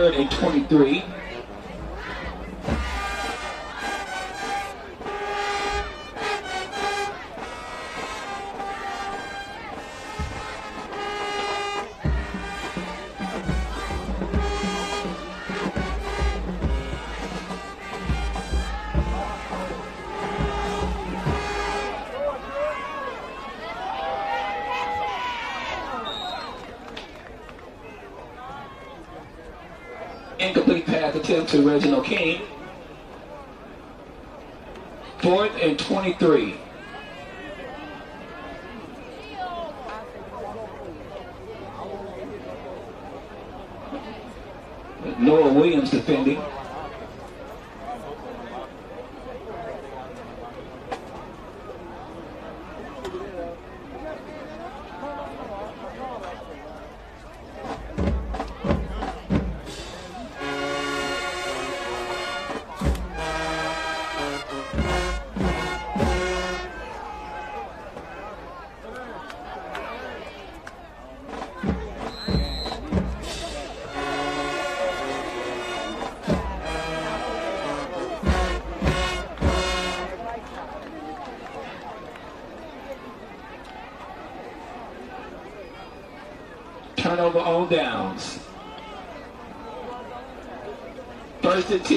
To Reginald King.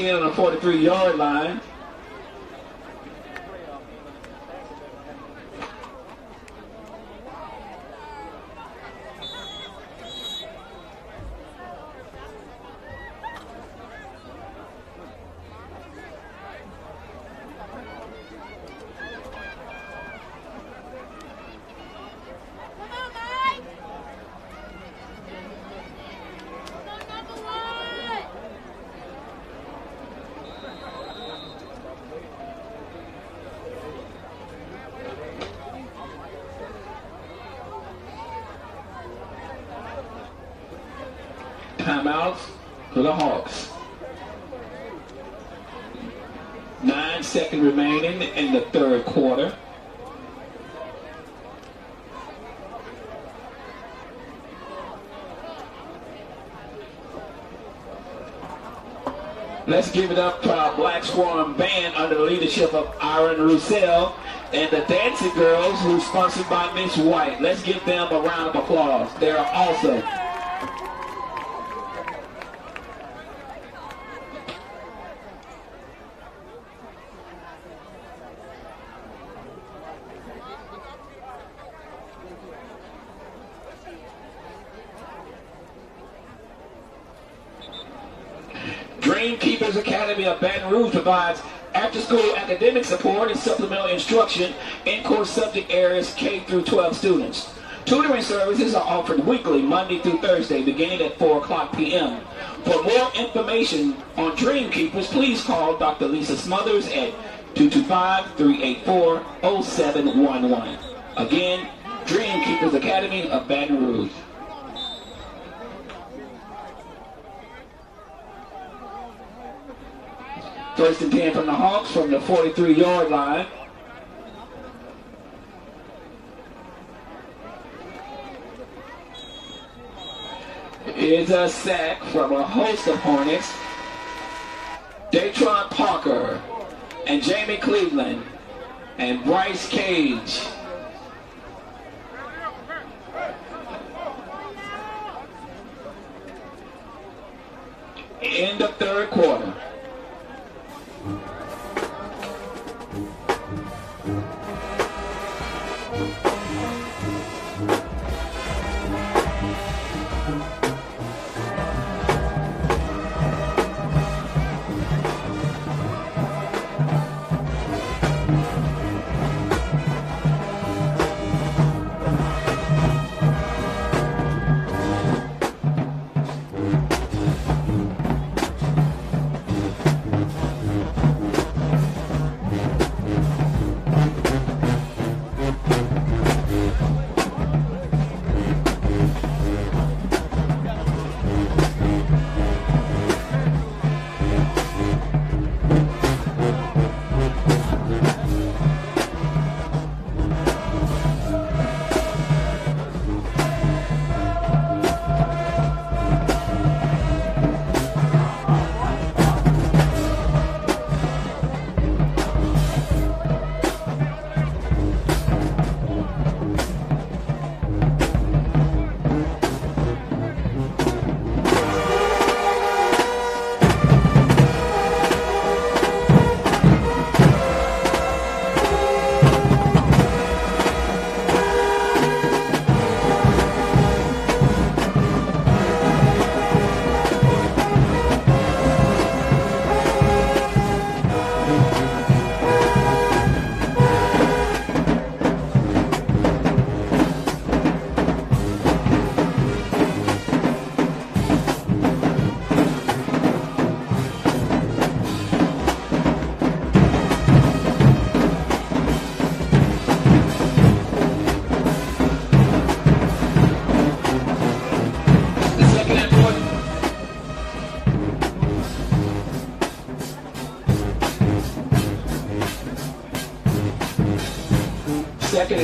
10 on the 43 yard line. Come on, Mike. Come on, number one. Timeouts for the Hawks. Nine seconds remaining in the third quarter. Let's give it up to our Black Swan Band under the leadership of Aaron Roussel and the Dancing Girls, who's sponsored by Miss White. Let's give them a round of applause. They're awesome. Dream Keepers Academy of Baton Rouge provides after-school academic support and supplemental instruction in core subject areas K through 12 students. Tutoring services are offered weekly, Monday through Thursday, beginning at 4 o'clock p.m. For more information on Dream Keepers, please call Dr. Lisa Smothers at 225-384-0711. Again, Dream Keepers Academy of Baton Rouge. First and 10 from the Hawks from the 43 yard line. It's a sack from a host of Hornets. Datron Parker and Jamie Cleveland and Bryce Cage. In the third quarter.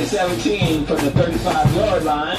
17 from the 35 yard line.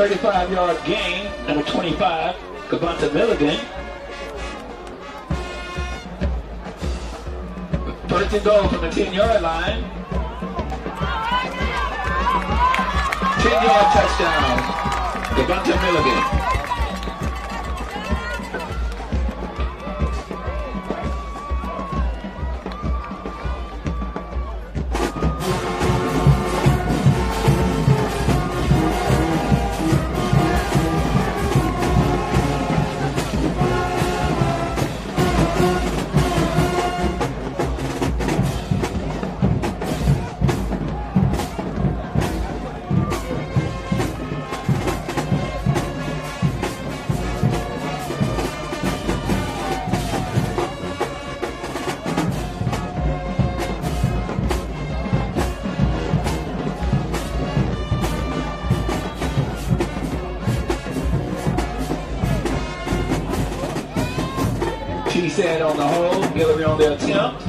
35-yard gain, number 25, Gavanta Milligan. First and goal from the 10-yard line. 10-yard touchdown, Gavanta Milligan. Yeah.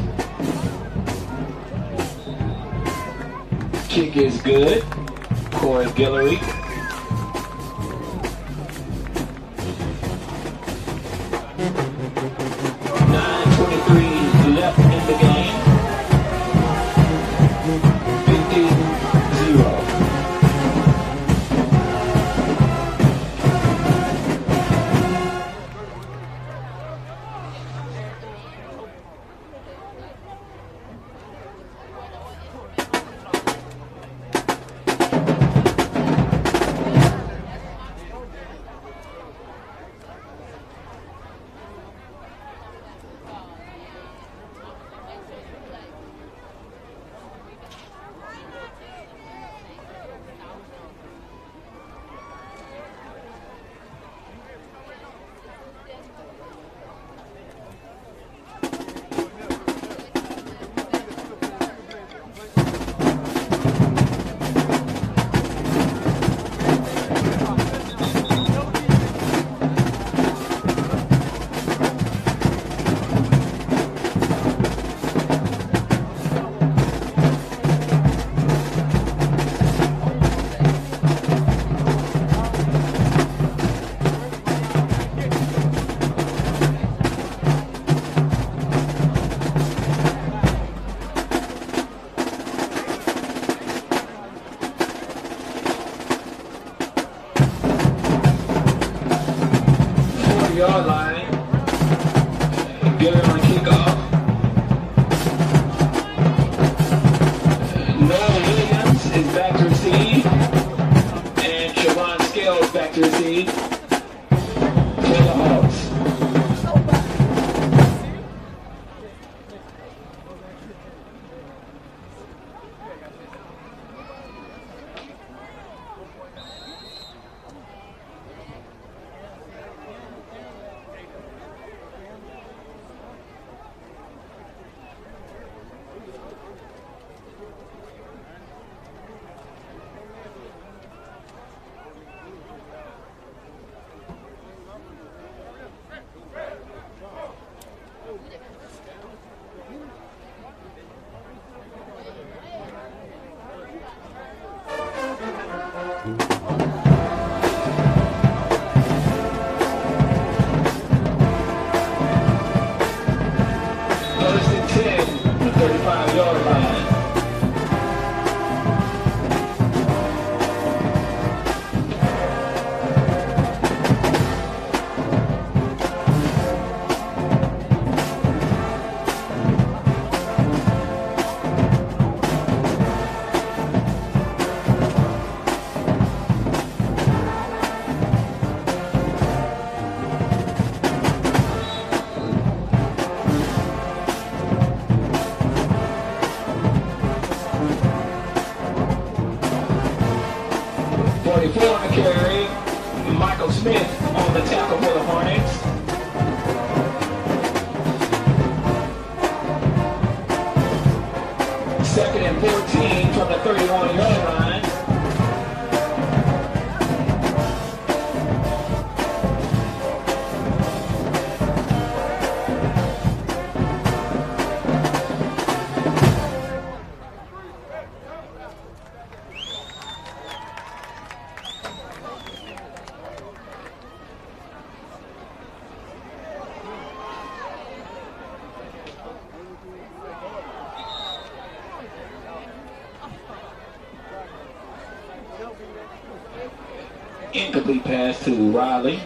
Riley.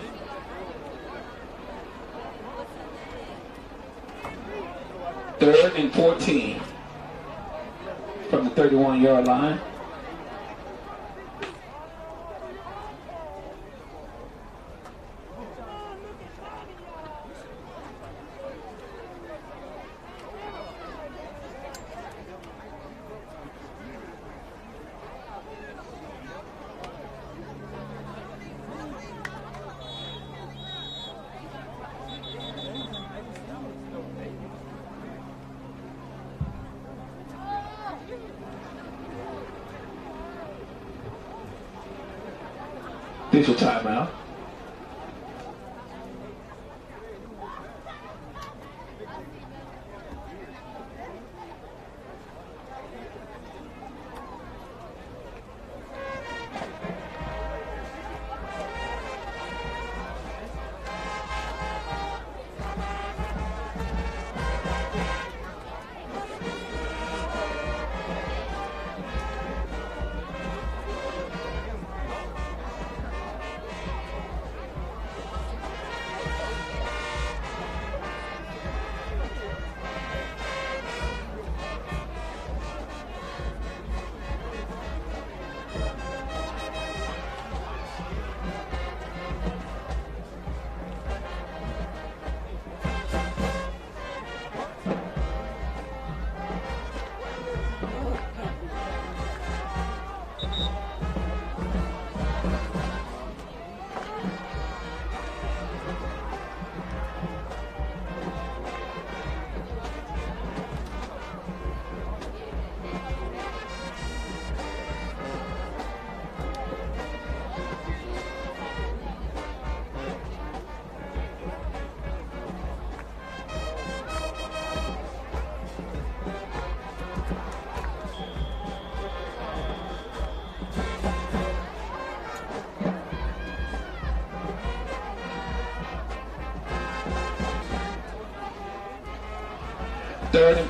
Third and 14 from the 31 yard line.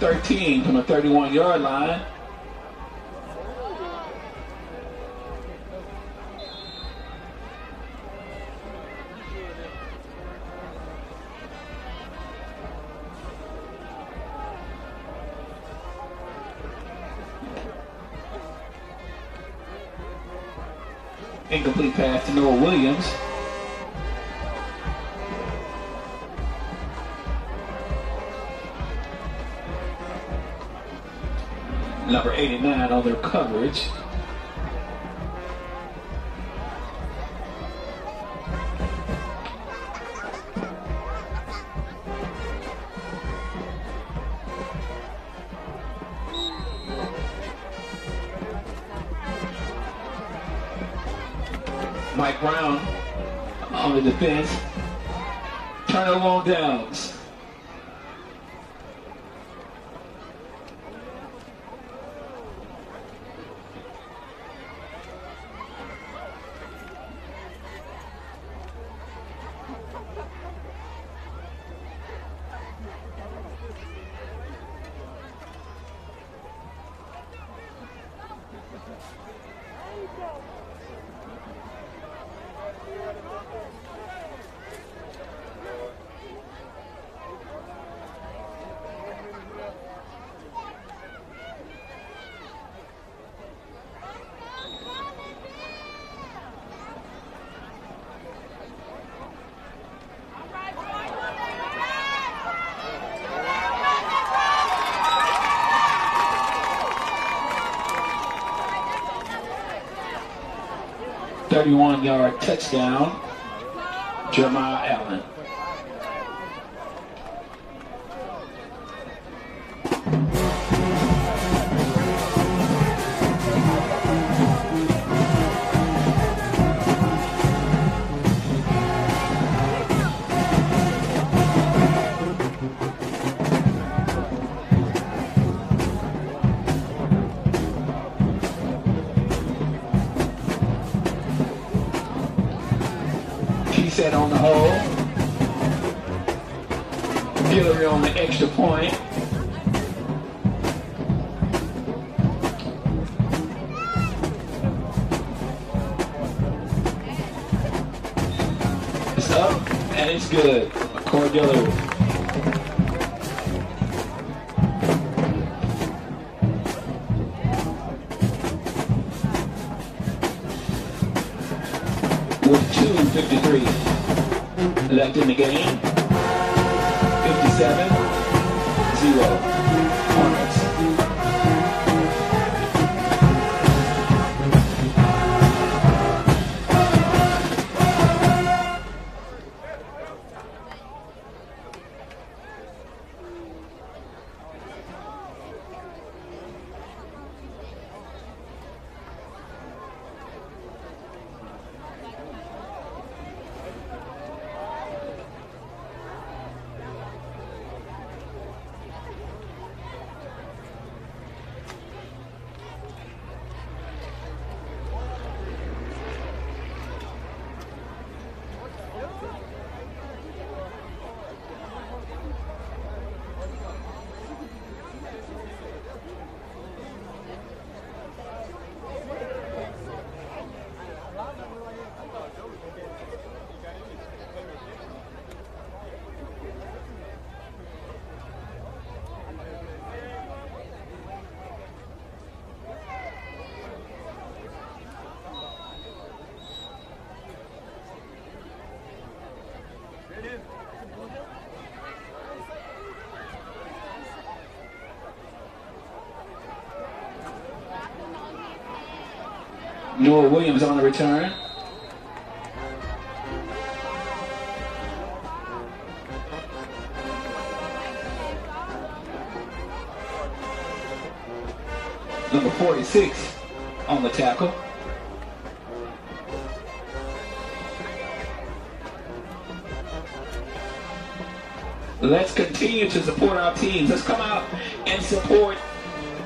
13 from the 31 yard line. Incomplete pass to Noah Williams. Number 89 on their coverage. Mike Brown on the defense. 31 yard touchdown, Jeremiah Allen. Noah Williams on the return. Number 46 on the tackle. Let's continue to support our teams. Let's come out and support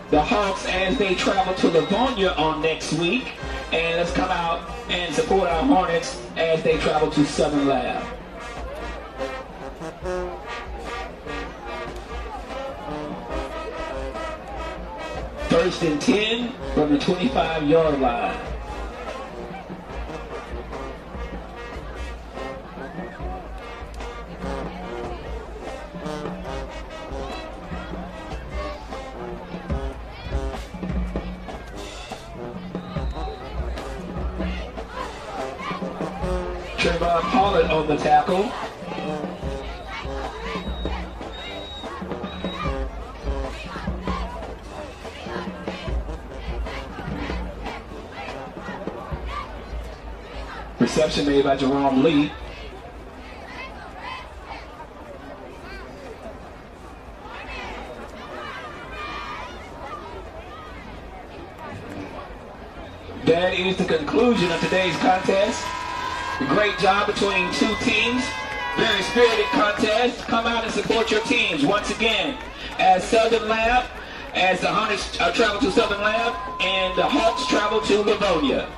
the Hawks as they travel to Livonia on next week. And let's come out and support our Hornets as they travel to Southern Lab. First and 10 from the 25 yard line. Made by Jerome Lee. That is the conclusion of today's contest. Great job between two teams. Very spirited contest. Come out and support your teams once again. As Southern Lab, as the Hunters uh, travel to Southern Lab, and the Hawks travel to Livonia.